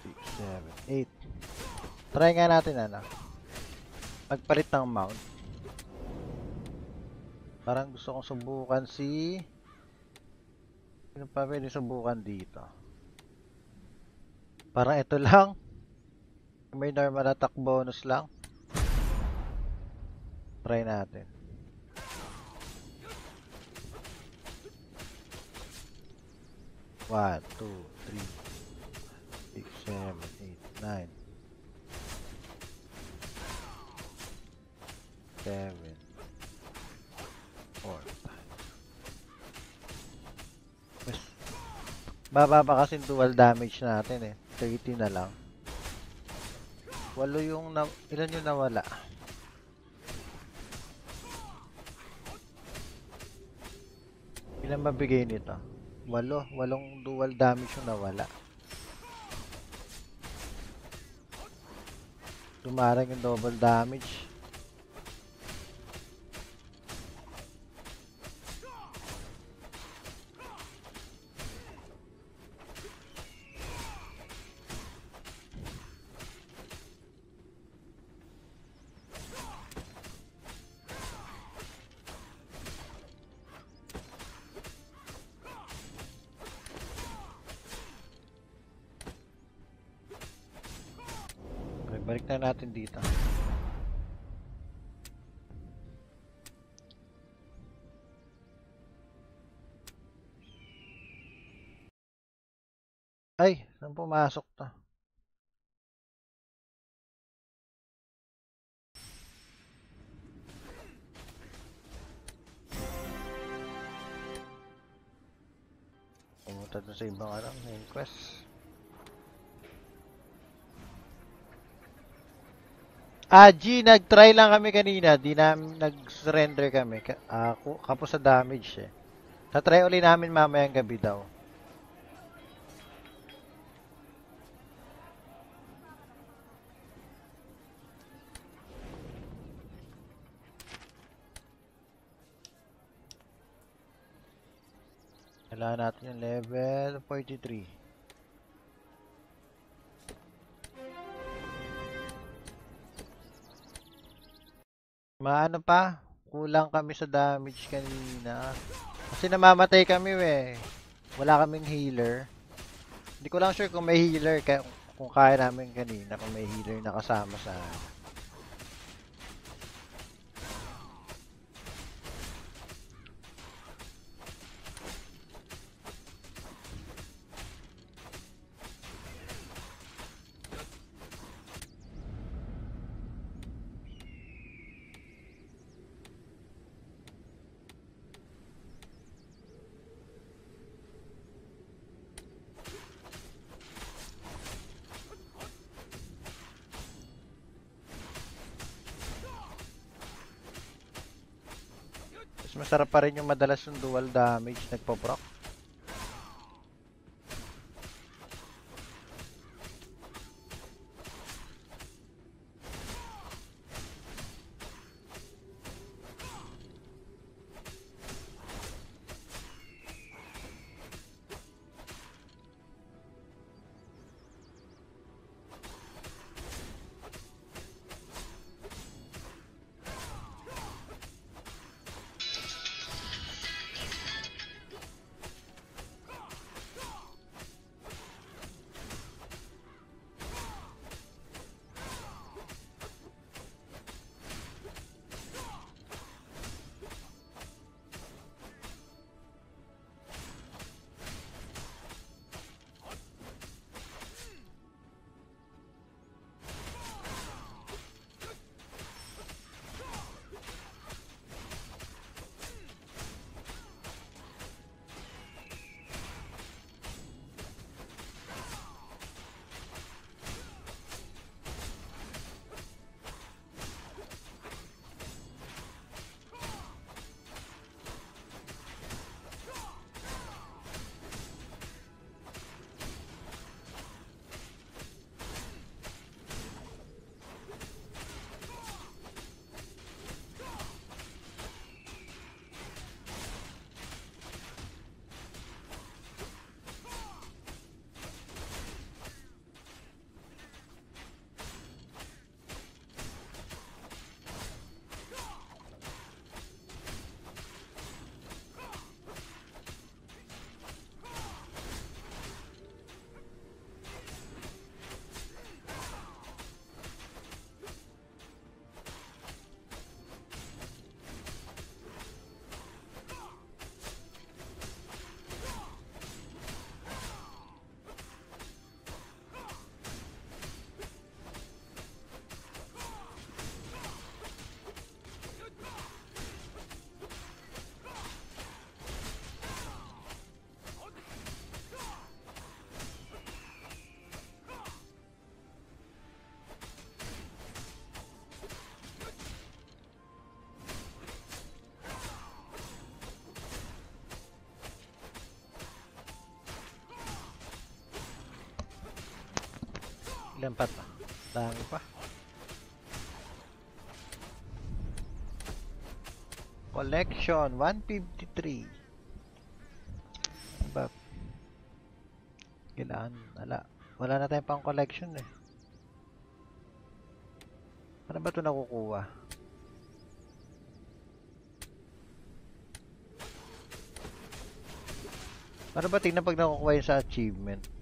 six, seven, eight. Try nga natin ano. Magpalit ng mount. Parang gusto kong subukan si Sino pa pwede subukan dito? Parang ito lang. May normal attack bonus lang. Try natin. One, two, three, six, seven, eight, nine, seven, four, Mas bababa kasi dual damage natin eh. 30 na lang. Walo yung na ilan yung nawala? Ilan mabigay nito? Walo, walong dual damage yung nawala. Tumarang yung double damage. Dito. Ay, saan pumasok to? Pumunta doon sa ibang ano, main quest. Ah, G, nag-try lang kami kanina. Di na nag-surrender kami. Ka- ah, ku- kapos sa damage eh. Tatry uli namin mamayang gabi daw. Kailangan natin yung level 43. Maano pa? Kulang kami sa damage kanina. Kasi namamatay kami we. Wala kaming healer. Hindi ko lang sure kung may healer kaya kung kaya namin kanina kung may healer na kasama sa masarap pa rin yung madalas yung dual damage nagpo-proc. Ilan pa to? Dami pa. Collection 153. Ba? Kailangan wala. Wala na tayong pang collection eh. Ano ba 'to nakukuha? Ano ba tingnan pag nakukuha yun sa achievement?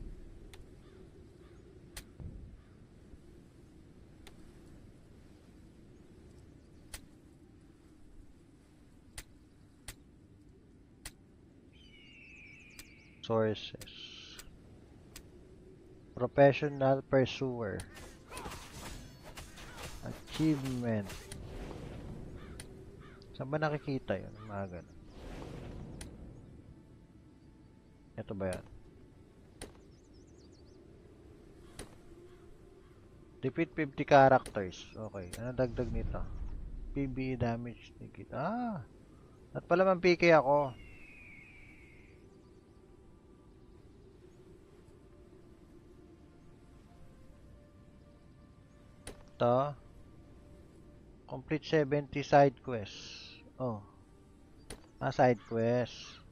Sources. Professional Pursuer. Achievement. Saan ba nakikita yun? Mga ganun. Ito ba yan? Defeat 50 characters. Okay. Ano dagdag nito? PB damage ticket. Ah! At pala man PK ako. Ito. Complete 70 side quests. Oh. Ah, side quests.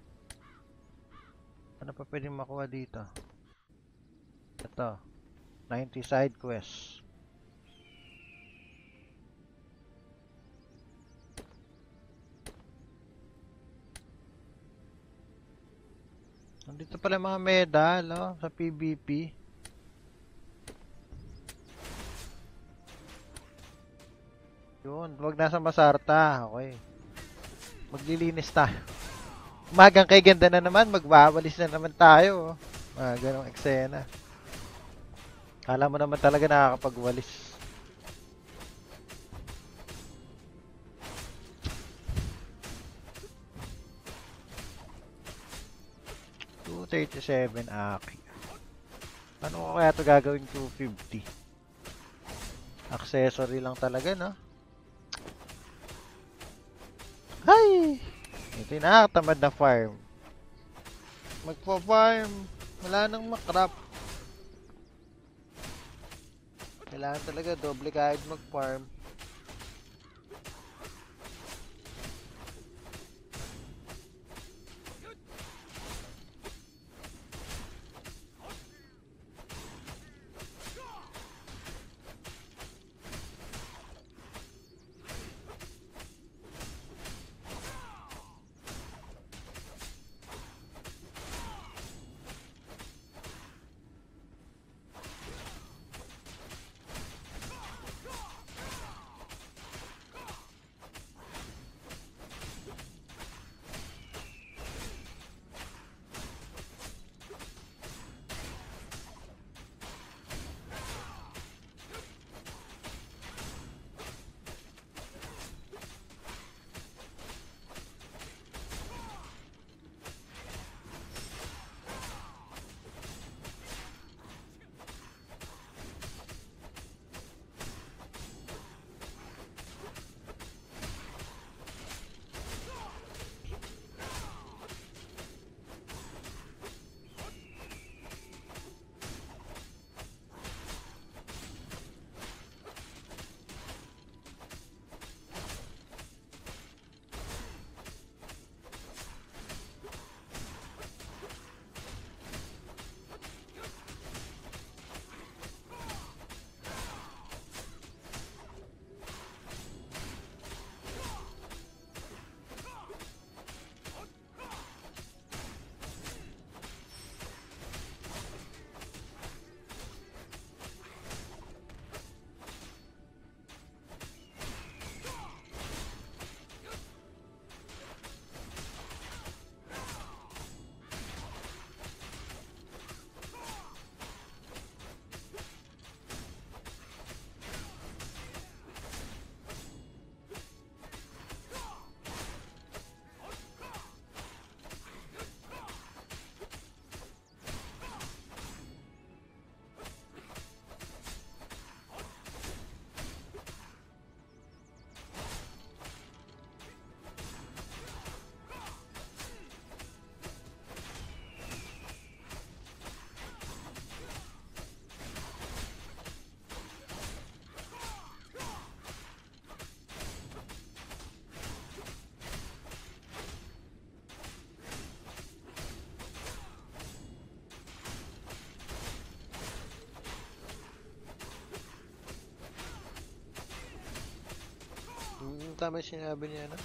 Ano pa pwedeng makuha dito? Ito. 90 side quests. Nandito pala mga medal, oh, sa PvP. Yun, wag nasa Masarta. Okay. Maglilinis tayo. Umagang kay ganda na naman, magwawalis na naman tayo. Mga ganong eksena. Kala mo naman talaga nakakapagwalis. Two thirty-seven aki. Ano ko kaya ito gagawin 250? Accessory lang talaga, no? Ay! Ito yung nakakatamad na farm. Magpa-farm. Wala nang makrap. Kailangan talaga doble kahit mag-farm. Tama sinabi niya, ano?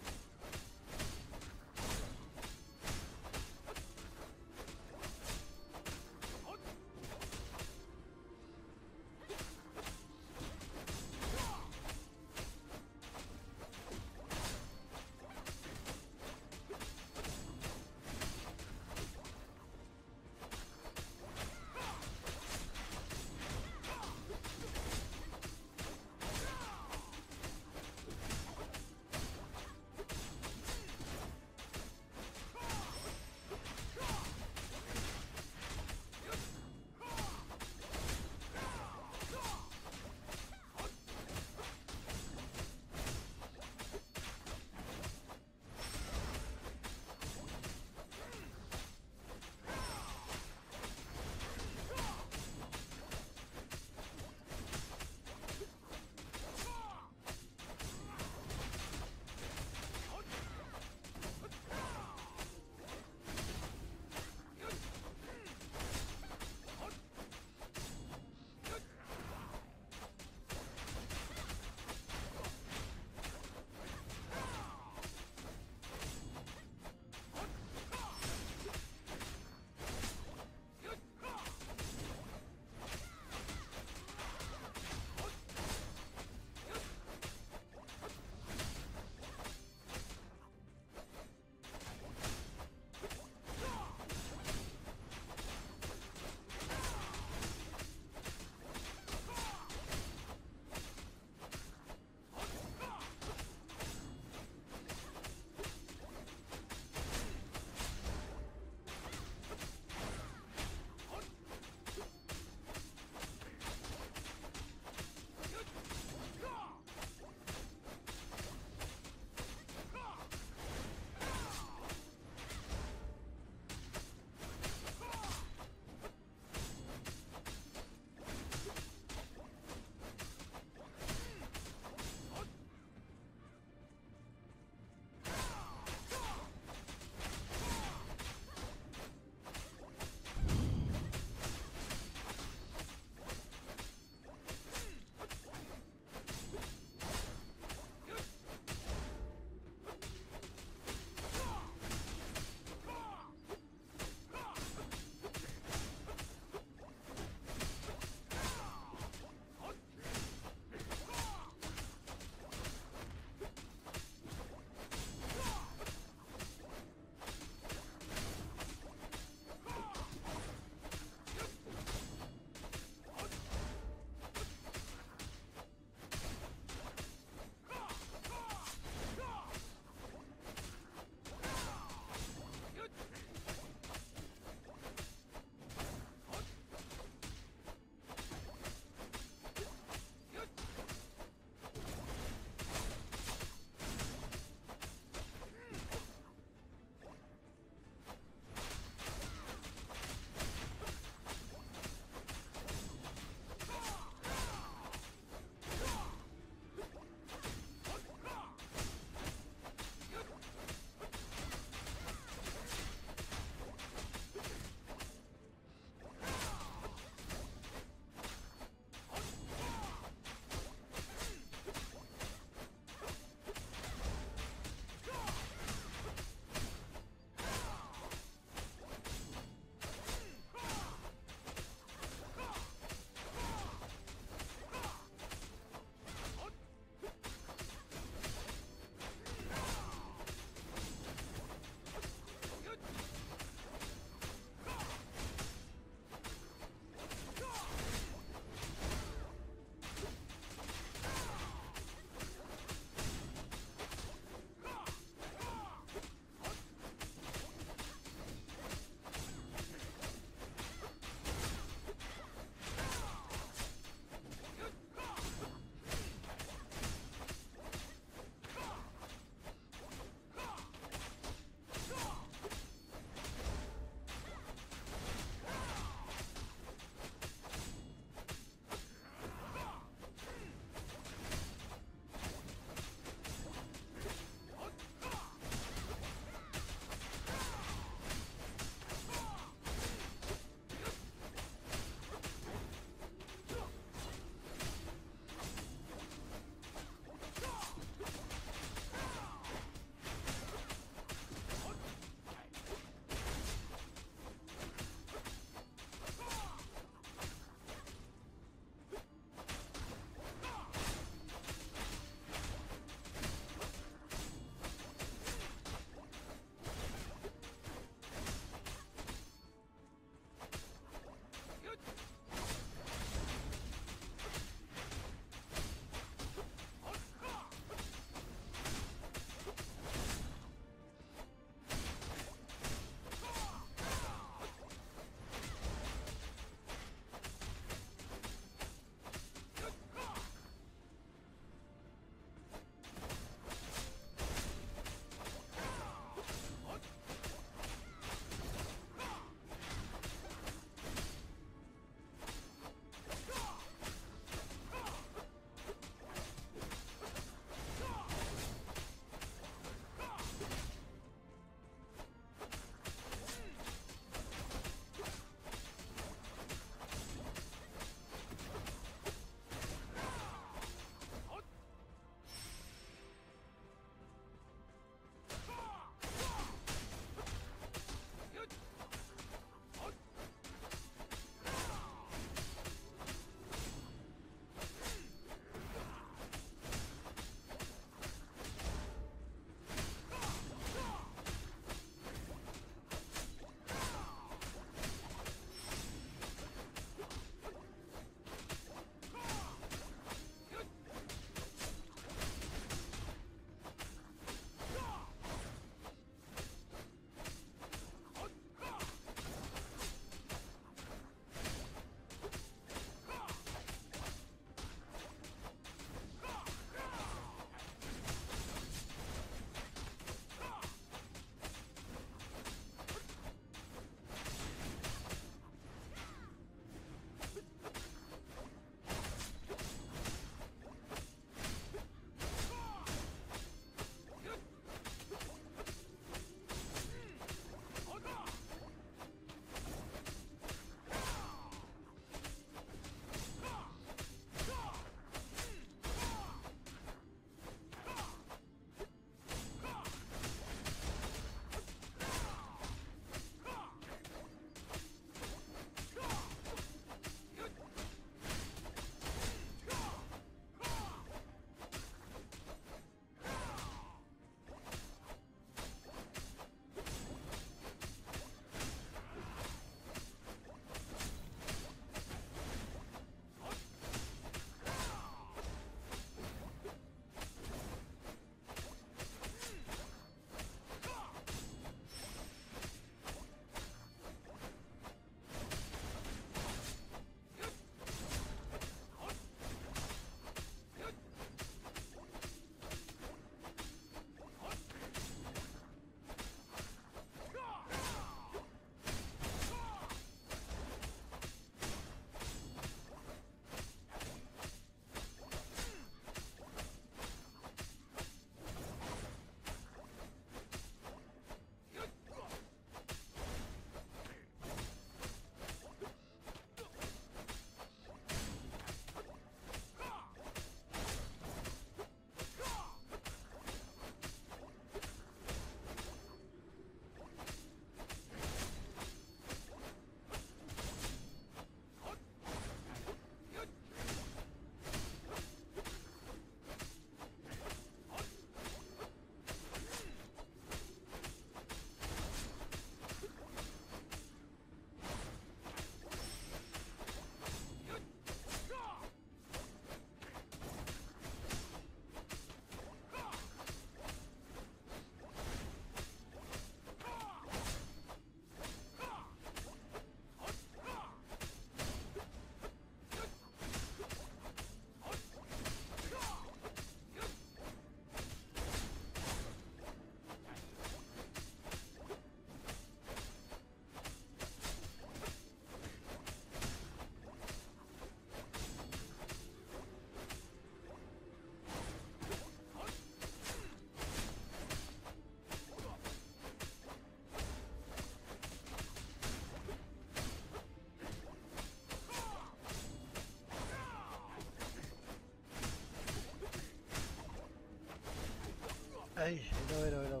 Ay, hello, hello, hello.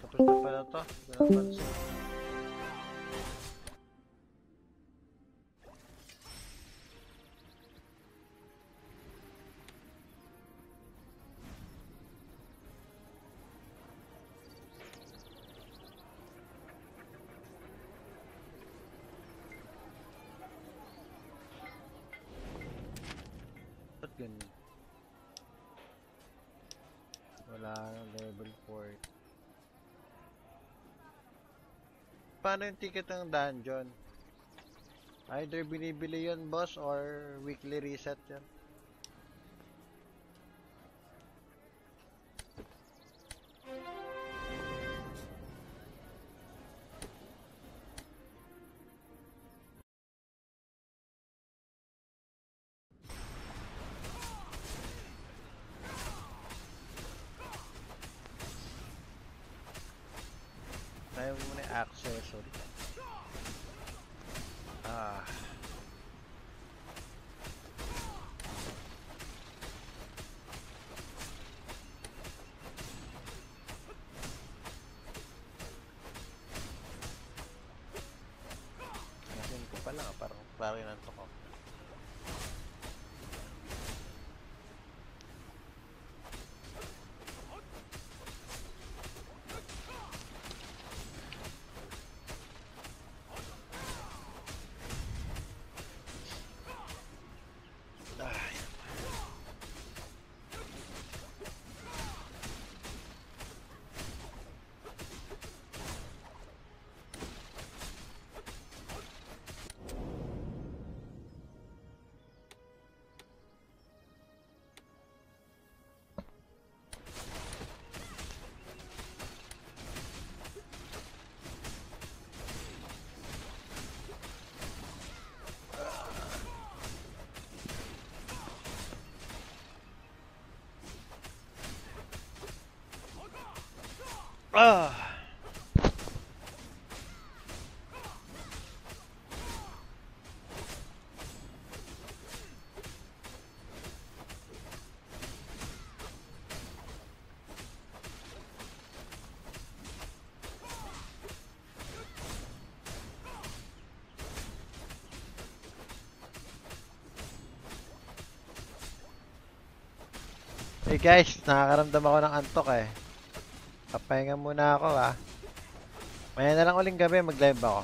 Tapos na pala to. Ganun? Wala level 4. Paano yung ticket ng dungeon? Either binibili yun boss or weekly reset yan. Ah. Hey guys, nakakaramdam ako ng antok eh. Papahinga muna ako ah. Maya na lang uling gabi mag-live ako.